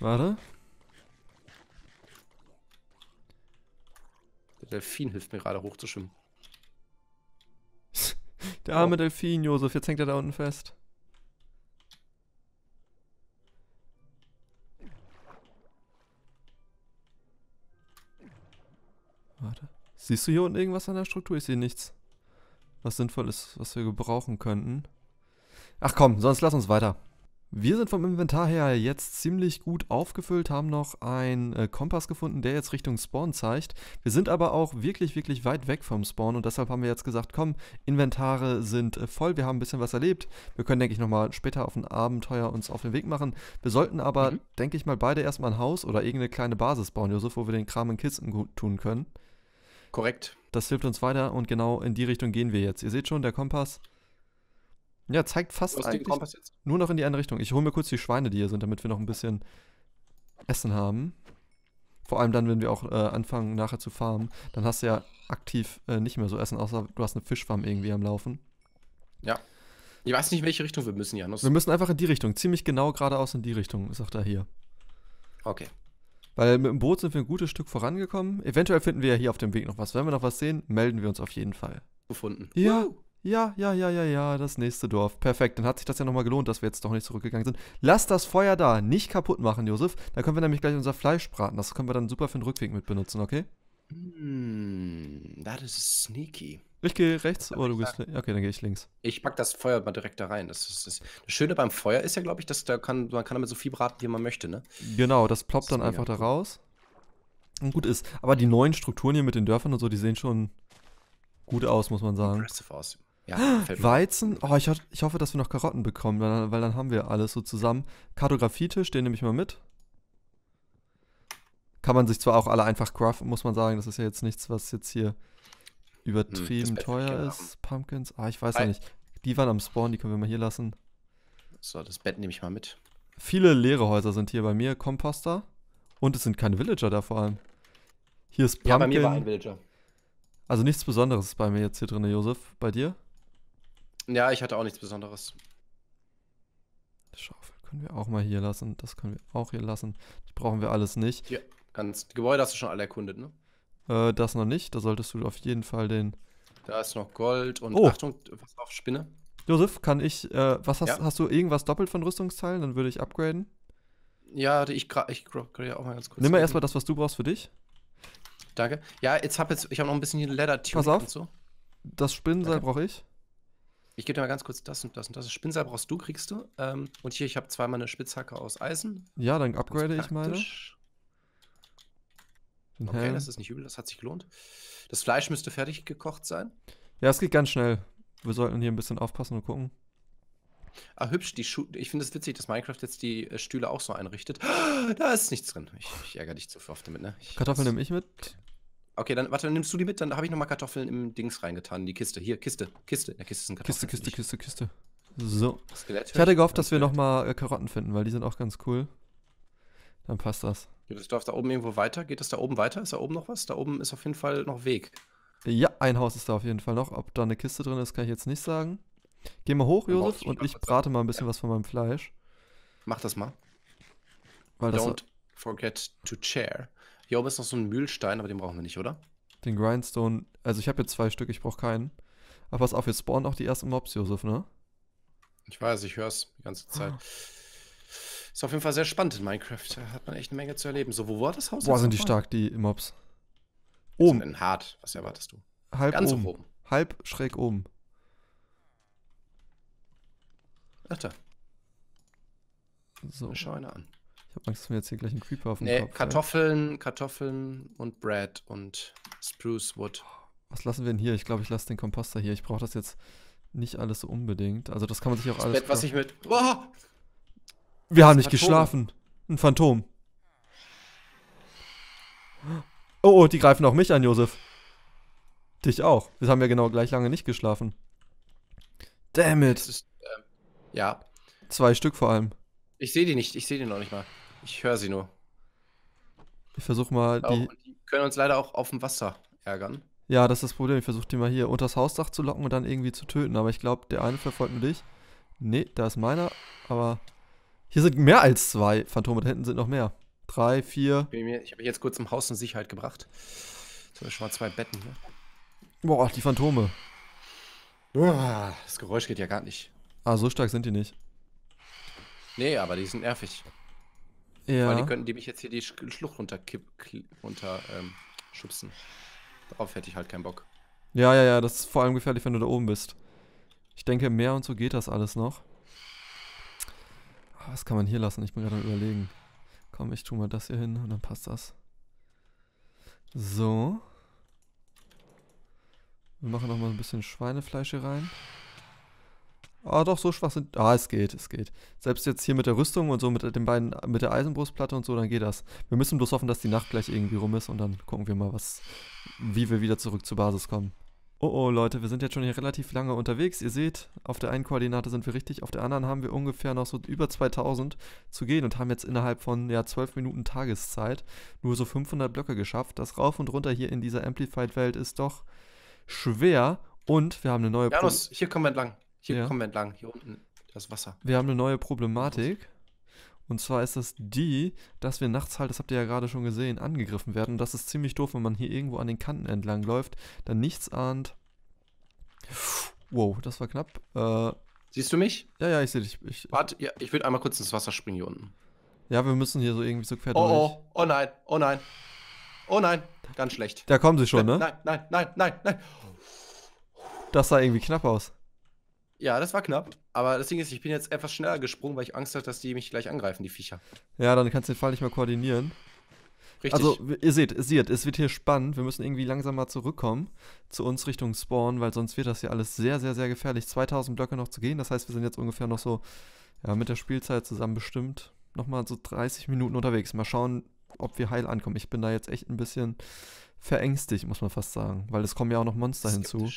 Warte. Der Delfin hilft mir gerade hochzuschwimmen. Der arme Oh. Delfin, Josef. Jetzt hängt er da unten fest. Warte. Siehst du hier unten irgendwas an der Struktur? Ich sehe nichts. Was sinnvoll ist, was wir gebrauchen könnten. Ach komm, sonst lass uns weiter. Wir sind vom Inventar her jetzt ziemlich gut aufgefüllt, haben noch einen äh, Kompass gefunden, der jetzt Richtung Spawn zeigt. Wir sind aber auch wirklich, wirklich weit weg vom Spawn und deshalb haben wir jetzt gesagt, komm, Inventare sind äh, voll, wir haben ein bisschen was erlebt. Wir können, denke ich, nochmal später auf ein Abenteuer uns auf den Weg machen. Wir sollten aber, Mhm. denke ich mal, beide erstmal ein Haus oder irgendeine kleine Basis bauen, Josef, wo wir den Kram in Kisten gut tun können. Korrekt. Das hilft uns weiter und genau in die Richtung gehen wir jetzt. Ihr seht schon, der Kompass. Ja, zeigt fast eigentlich nur noch in die eine Richtung. Ich hole mir kurz die Schweine, die hier sind, damit wir noch ein bisschen Essen haben. Vor allem dann, wenn wir auch äh, anfangen, nachher zu farmen. Dann hast du ja aktiv äh, nicht mehr so Essen, außer du hast eine Fischfarm irgendwie am Laufen. Ich weiß nicht, in welche Richtung wir müssen, Janus. Wir müssen einfach in die Richtung, ziemlich genau geradeaus in die Richtung, sagt er hier. Okay. Weil mit dem Boot sind wir ein gutes Stück vorangekommen. Eventuell finden wir ja hier auf dem Weg noch was. Wenn wir noch was sehen, melden wir uns auf jeden Fall. Gefunden. Ja. Woo. Ja, ja, ja, ja, ja, das nächste Dorf. Perfekt, dann hat sich das ja nochmal gelohnt, dass wir jetzt doch nicht zurückgegangen sind. Lass das Feuer da, nicht kaputt machen, Josef. Da können wir nämlich gleich unser Fleisch braten. Das können wir dann super für den Rückweg mit benutzen, okay? Hm, that is sneaky. Ich gehe rechts Ja, oder du gehst li- Okay, dann gehe ich links. Ich pack das Feuer mal direkt da rein. Das, ist, das, das Schöne beim Feuer ist ja, glaube ich, dass da kann, man kann damit so viel braten, wie man möchte, ne? Genau, das ploppt Das dann einfach da cool. raus. Und gut ist. Aber die neuen Strukturen hier mit den Dörfern und so, die sehen schon gut aus, muss man sagen. Impressive aus. Ja. Weizen, oh, ich, ho ich hoffe, dass wir noch Karotten bekommen, weil dann, weil dann haben wir alles so zusammen. Kartografietisch, den nehme ich mal mit. Kann man sich zwar auch alle einfach craften, muss man sagen. Das ist ja jetzt nichts, was jetzt hier übertrieben Hm, würd ich teuer gerne ist. Pumpkins, ah, ich weiß ja nicht. Die waren am Spawn, die können wir mal hier lassen. So, das Bett nehme ich mal mit. Viele leere Häuser sind hier bei mir, Komposter. Und es sind keine Villager da vor allem. Hier ist Pumpkin. Ja, bei mir war ein Villager. also nichts Besonderes ist bei mir jetzt hier drin, Josef. Bei dir? Ja, ich hatte auch nichts Besonderes. Schaufel können wir auch mal hier lassen. Das können wir auch hier lassen. Das brauchen wir alles nicht. Ja, ganz. Die Gebäude hast du schon alle erkundet, ne? Äh, das noch nicht. Da solltest du auf jeden Fall den. Da ist noch Gold und Oh. Achtung, was auf Spinne. Josef, kann ich. Äh, was hast, Ja. hast du irgendwas doppelt von Rüstungsteilen? Dann würde ich upgraden. Ja, ich gra- ich grade ja auch mal ganz kurz. Nimm mal erstmal das, was du brauchst für dich. Danke. Ja, jetzt hab jetzt, ich habe noch ein bisschen hier Leather Tunic Pass auf. und so. Das Spinnenseil brauche ich. Ich gebe dir mal ganz kurz das und das und das. Spinnseil brauchst du, kriegst du. Ähm, und hier, ich habe zweimal eine Spitzhacke aus Eisen. Ja, dann upgrade ich meine. Okay, das ist nicht übel, das hat sich gelohnt. Das Fleisch müsste fertig gekocht sein. Ja, es geht ganz schnell. Wir sollten hier ein bisschen aufpassen und gucken. Ah, hübsch, die Schuhe. Ich finde es witzig, dass Minecraft jetzt die äh, Stühle auch so einrichtet. Da ist nichts drin. Ich, ich ärgere dich zu oft damit, ne? Ich, Kartoffeln das- nehme ich mit. Okay, dann warte, dann nimmst du die mit, dann habe ich nochmal Kartoffeln im Dings reingetan, in die Kiste. Hier, Kiste, Kiste. In der Kiste sind Kiste, Kartoffeln. Kiste, nicht Kiste, Kiste. So. Skelett. Ich hatte gehofft, dass wir nochmal äh, Karotten finden, weil die sind auch ganz cool. Dann passt das. Geht das Dorf da oben irgendwo weiter? Geht das da oben weiter? Ist da oben noch was? Da oben ist auf jeden Fall noch Weg. Ja, ein Haus ist da auf jeden Fall noch. Ob da eine Kiste drin ist, kann ich jetzt nicht sagen. Geh mal hoch, Josef, und ich brate mal ein bisschen Ja. was von meinem Fleisch. Mach das mal. Weil das Don't forget to chair. Hier oben ist noch so ein Mühlstein, aber den brauchen wir nicht, oder? den Grindstone. Also ich habe jetzt zwei Stück, ich brauche keinen. Aber pass auf, jetzt spawnen auch die ersten Mobs, Josef, ne? Ich weiß, ich höre es die ganze Zeit. Ist auf jeden Fall sehr spannend in Minecraft. Da hat man echt eine Menge zu erleben. So, wo war das Haus? Boah, jetzt sind die stark, die Mobs. Oben. In hart. Was erwartest du? halb Ganz oben. oben. Halb schräg oben. Ach da, So, ich schau einer an. habe Angst, dass mir jetzt hier gleich ein Creeper auf den Nee, Kopf. Kartoffeln, Kartoffeln und Bread und Spruce Wood. Was lassen wir denn hier? Ich glaube, ich lasse den Komposter hier. Ich brauche das jetzt nicht alles so unbedingt. Also das kann man sich auch Das alles... Bett, was ich mit. Boah! Wir haben nicht Phantome. geschlafen. Ein Phantom. Oh, oh, die greifen auch mich an, Josef. Dich auch. Wir haben ja genau gleich lange nicht geschlafen. Damn it. ist, ähm, ja, Zwei Stück vor allem. ich sehe die nicht. Ich sehe die noch nicht mal. Ich höre sie nur. Ich versuche mal Auch, die... die können uns leider auch auf dem Wasser ärgern. Ja, das ist das Problem. Ich versuche die mal hier unters Hausdach zu locken und dann irgendwie zu töten. Aber ich glaube, der eine verfolgt nur dich. Nee, da ist meiner. Aber hier sind mehr als zwei Phantome. Da hinten sind noch mehr. Drei, vier. Ich habe mich jetzt kurz im Haus in Sicherheit gebracht. Jetzt haben wir schon mal zwei Betten hier. Boah, die Phantome. Uah, Das Geräusch geht ja gar nicht. Ah, so stark sind die nicht. Nee, aber die sind nervig. Ja. Weil die könnten die mich jetzt hier die Sch- Schlucht runter, runter ähm, schubsen. Darauf hätte ich halt keinen Bock. Ja, ja, ja, das ist vor allem gefährlich, wenn du da oben bist. Ich denke, mehr und so geht das alles noch. Was kann man hier lassen? Ich bin gerade am überlegen. Komm, ich tue mal das hier hin und dann passt das. So. Wir machen noch mal ein bisschen Schweinefleisch hier rein. Ah, doch, so schwach sind. Ah, es geht, es geht. Selbst jetzt hier mit der Rüstung und so, mit den beiden, mit der Eisenbrustplatte und so, dann geht das. Wir müssen bloß hoffen, dass die Nacht gleich irgendwie rum ist und dann gucken wir mal, was, wie wir wieder zurück zur Basis kommen. Oh oh, Leute, wir sind jetzt schon hier relativ lange unterwegs. Ihr seht, auf der einen Koordinate sind wir richtig, auf der anderen haben wir ungefähr noch so über 2000 zu gehen und haben jetzt innerhalb von ja 12 Minuten Tageszeit nur so 500 Blöcke geschafft. Das Rauf und Runter hier in dieser Amplified-Welt ist doch schwer und wir haben eine neue Pro- Janus, hier kommen wir entlang. Hier Ja. kommen wir entlang. Hier unten das Wasser. Wir haben eine neue Problematik. Und zwar ist das die, dass wir nachts halt, das habt ihr ja gerade schon gesehen, angegriffen werden. Und das ist ziemlich doof, wenn man hier irgendwo an den Kanten entlang läuft, dann nichts ahnt. Wow, das war knapp. Äh, ja, Siehst du mich? ja, ich sehe dich. Ich, Warte, ja, ich würde einmal kurz ins Wasser springen hier unten. ja, wir müssen hier so irgendwie so quer durch. Oh, oh, oh nein, oh nein. Oh nein, ganz schlecht. Da kommen sie schon, ne? Nein, nein, nein, nein, nein. Das sah irgendwie knapp aus. Ja, das war knapp. Aber das Ding ist, ich bin jetzt etwas schneller gesprungen, weil ich Angst hatte, dass die mich gleich angreifen, die Viecher. Ja, dann kannst du den Fall nicht mehr koordinieren. Richtig. Also, ihr seht, ihr seht, es wird hier spannend. Wir müssen irgendwie langsam mal zurückkommen zu uns Richtung Spawn, weil sonst wird das hier alles sehr, sehr, sehr gefährlich. 2000 Blöcke noch zu gehen. Das heißt, wir sind jetzt ungefähr noch so, ja, mit der Spielzeit zusammen bestimmt nochmal so 30 Minuten unterwegs. Mal schauen, ob wir heil ankommen. Ich bin da jetzt echt ein bisschen verängstigt, muss man fast sagen, weil es kommen ja auch noch Monster hinzu.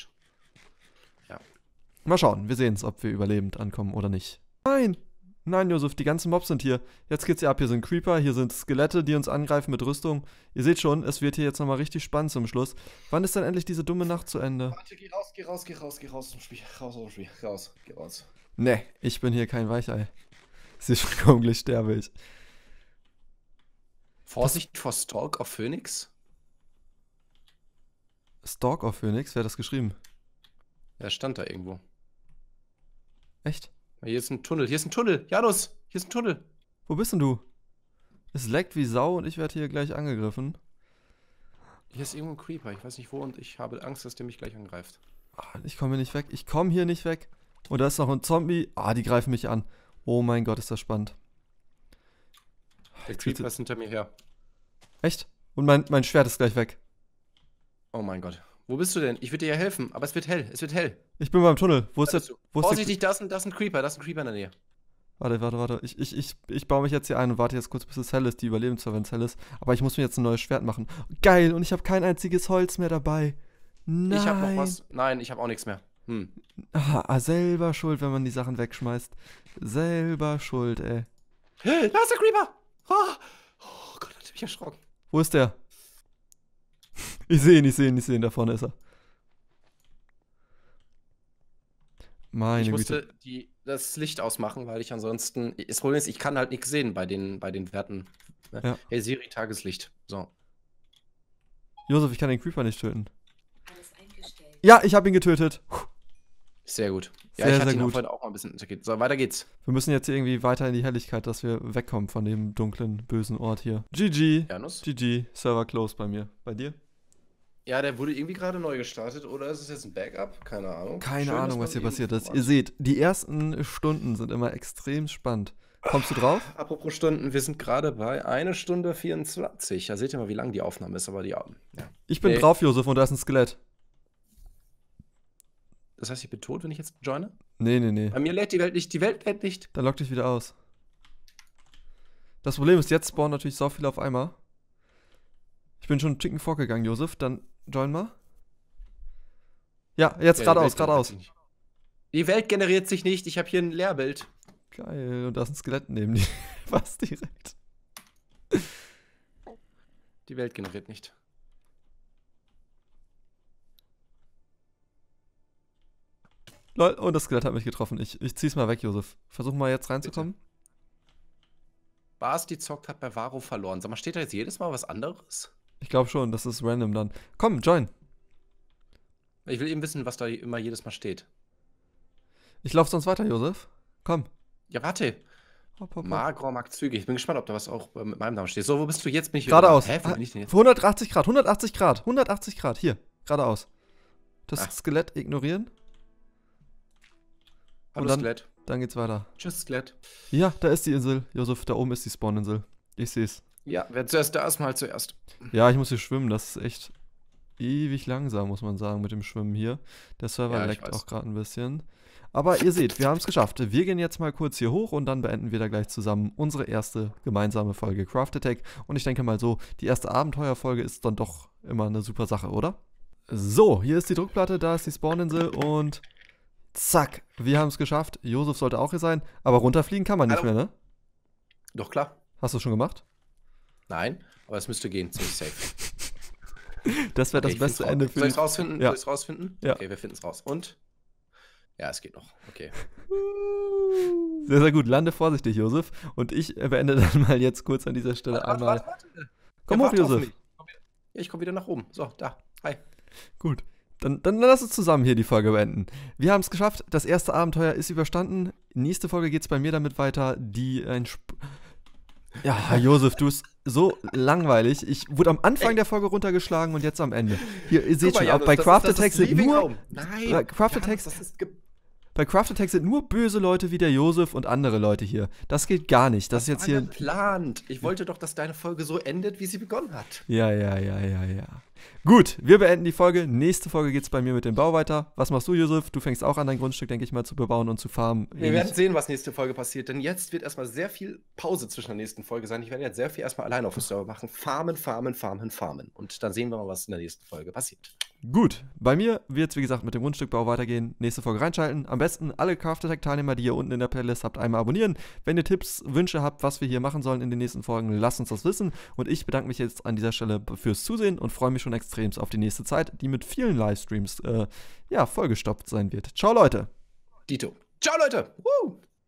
Mal schauen, wir sehen es, ob wir überlebend ankommen oder nicht. Nein! Nein, Josef, die ganzen Mobs sind hier. Jetzt geht's hier ab. Hier sind Creeper, hier sind Skelette, die uns angreifen mit Rüstung. Ihr seht schon, es wird hier jetzt nochmal richtig spannend zum Schluss. Wann ist denn endlich diese dumme Nacht zu Ende? Warte, geh raus, geh raus, geh raus, geh raus aus dem Spiel. Raus aus dem Spiel. Raus, geh raus. Ne, ich bin hier kein Weichei. Sie ist schon gleich sterbe ich. Vorsicht vor Stalk auf Phoenix. Stalk of Phoenix, wer hat das geschrieben? Ja, stand da irgendwo. Echt? Hier ist ein Tunnel, hier ist ein Tunnel. Janus, hier ist ein Tunnel. Wo bist denn du? Es leckt wie Sau und ich werde hier gleich angegriffen. Hier ist irgendwo ein Creeper, ich weiß nicht wo und ich habe Angst, dass der mich gleich angreift. Ah, Ich komme hier nicht weg. Ich komme hier nicht weg. Und da ist noch ein Zombie. Ah, die greifen mich an. Oh mein Gott, ist das spannend. Der Jetzt Creeper ist hinter mir her. Echt? Und mein, mein Schwert ist gleich weg. Oh mein Gott. Wo bist du denn? Ich würde dir ja helfen, aber es wird hell, es wird hell. Ich bin beim Tunnel. Wo ist der? Wo ist? Vorsichtig, da ist, ein, da ist ein Creeper, da ist ein Creeper in der Nähe. Warte, warte, warte. Ich, ich, ich, ich baue mich jetzt hier ein und warte jetzt kurz, bis es hell ist. Die überleben zwar, wenn es hell ist. Aber ich muss mir jetzt ein neues Schwert machen. Geil, und ich habe kein einziges Holz mehr dabei. Nein. Ich habe noch was. Nein, ich habe auch nichts mehr. Hm. Ah, selber schuld, wenn man die Sachen wegschmeißt. Selber schuld, ey. Da ist der Creeper! Oh, oh Gott, hat mich erschrocken. Wo ist der? Ich sehe ihn, ich sehe ihn, ich sehe ihn. Da vorne ist er. Meine ich Güte. musste die, das Licht ausmachen, weil ich ansonsten. Das Problem ist, ich kann halt nichts sehen bei den, bei den Werten. Ne? Ja. Hey Siri, Tageslicht. So. Josef, ich kann den Creeper nicht töten. Alles eingestellt. Ja, ich habe ihn getötet. Puh. Sehr gut. Ja, Sehr, ich hatte sehr ihn gut. heute auch mal ein bisschen. So, weiter geht's. Wir müssen jetzt hier irgendwie weiter in die Helligkeit, dass wir wegkommen von dem dunklen, bösen Ort hier. GG. Janus? GG. Server closed bei mir. Bei dir? Ja, der wurde irgendwie gerade neu gestartet oder ist es jetzt ein Backup? Keine Ahnung. Keine Schön, Ahnung, was hier passiert ist. Ihr seht, die ersten Stunden sind immer extrem spannend. Kommst du drauf? Apropos Stunden, wir sind gerade bei 1 Stunde 24. Da seht ihr mal, wie lang die Aufnahme ist, aber die. Ja. Ich bin Nee. drauf, Josef, und da ist ein Skelett. Das heißt, ich bin tot, wenn ich jetzt joine? Nee, nee, nee. Bei mir lädt die Welt nicht, die Welt lädt nicht. Dann lock dich wieder aus. Das Problem ist, jetzt spawnen natürlich so viele auf einmal. Ich bin schon einen Chicken vorgegangen, Josef. Dann join mal. Ja, jetzt Ja, geradeaus, geradeaus. Die Welt generiert sich nicht, ich habe hier ein Leerbild. Geil, und da ist ein Skelett neben dir. Fast direkt. Die Welt generiert nicht. Lol, und das Skelett hat mich getroffen. Ich, ich zieh's mal weg, Josef. Versuch mal jetzt reinzukommen. Bas, die zockt, hat bei Varo verloren. Sag mal, steht da jetzt jedes Mal was anderes? Ich glaube schon, das ist random dann. Komm, join. Ich will eben wissen, was da immer jedes Mal steht. Ich lauf sonst weiter, Josef. Komm. Ja, warte. Hopp, hopp, hopp. Magro mag Züge. Ich bin gespannt, ob da was auch äh, mit meinem Namen steht. So, wo bist du jetzt? Bin ich Geradeaus. Hä, wo Ah, bin ich denn jetzt? 180 Grad, 180 Grad, 180 Grad. Hier, geradeaus. Das Ah. Skelett ignorieren. Hallo, und dann- Skelett. dann geht's weiter. Tschüss, Skelett. Ja, da ist die Insel. Josef, da oben ist die Spawninsel. Ich seh's. Ja, wer zuerst da ist, mal zuerst. Ja, ich muss hier schwimmen. Das ist echt ewig langsam, muss man sagen, mit dem Schwimmen hier. Der Server Ja, leckt auch gerade ein bisschen. Aber ihr seht, wir haben es geschafft. Wir gehen jetzt mal kurz hier hoch und dann beenden wir da gleich zusammen unsere erste gemeinsame Folge Craft Attack. Und ich denke mal so, die erste Abenteuerfolge ist dann doch immer eine super Sache, oder? So, hier ist die Druckplatte, da ist die Spawninsel und zack, wir haben es geschafft. Josef sollte auch hier sein, aber runterfliegen kann man nicht Hallo. mehr, ne? Doch, klar. Hast du schon gemacht? Nein, aber es müsste gehen, ziemlich safe. Das wäre Okay, das beste Ende für Soll ich rausfinden? Ja. Soll ich rausfinden? Ja. Okay, wir finden es raus. Und? Ja, es geht noch. Okay. Sehr, sehr gut. Lande vorsichtig, Josef. Und ich beende dann mal jetzt kurz an dieser Stelle Warte, einmal. warte, warte, warte. Komm Ja, hoch, auf Josef. Ja, ich komme wieder nach oben. So, da. Hi. Gut. Dann, dann lass uns zusammen hier die Folge beenden. Wir haben es geschafft. Das erste Abenteuer ist überstanden. Nächste Folge geht es bei mir damit weiter, die ein. Sp ja, Herr Josef, du bist so langweilig. Ich wurde am Anfang Ey. der Folge runtergeschlagen und jetzt am Ende. Hier, ihr seht mal, schon, Janus, bei das Crafted das ist Text sind nur. Nein. Bei Crafted Text- Das Bei Crafted Text sind nur böse Leute wie der Josef und andere Leute hier. Das geht gar nicht. Das, ist jetzt hier. geplant. Ich wollte doch, dass deine Folge so endet, wie sie begonnen hat. Ja, ja, ja, ja, ja. Gut, wir beenden die Folge. Nächste Folge geht es bei mir mit dem Bau weiter. Was machst du, Josef? Du fängst auch an, dein Grundstück, denke ich mal, zu bebauen und zu farmen. Wir werden sehen, was nächste Folge passiert, denn jetzt wird erstmal sehr viel Pause zwischen der nächsten Folge sein. Ich werde jetzt sehr viel erstmal alleine auf dem Server machen. Farmen, farmen, farmen, farmen. Und dann sehen wir mal, was in der nächsten Folge passiert. Gut, bei mir wird es, wie gesagt, mit dem Grundstückbau weitergehen. Nächste Folge reinschalten. Am besten alle Craft Attack Teilnehmer, die ihr unten in der Playlist habt, einmal abonnieren. Wenn ihr Tipps, Wünsche habt, was wir hier machen sollen in den nächsten Folgen, lasst uns das wissen. Und ich bedanke mich jetzt an dieser Stelle fürs Zusehen und freue mich schon extrem auf die nächste Zeit, die mit vielen Livestreams, äh, ja, vollgestopft sein wird. Ciao, Leute! Dito. Ciao, Leute. Woo!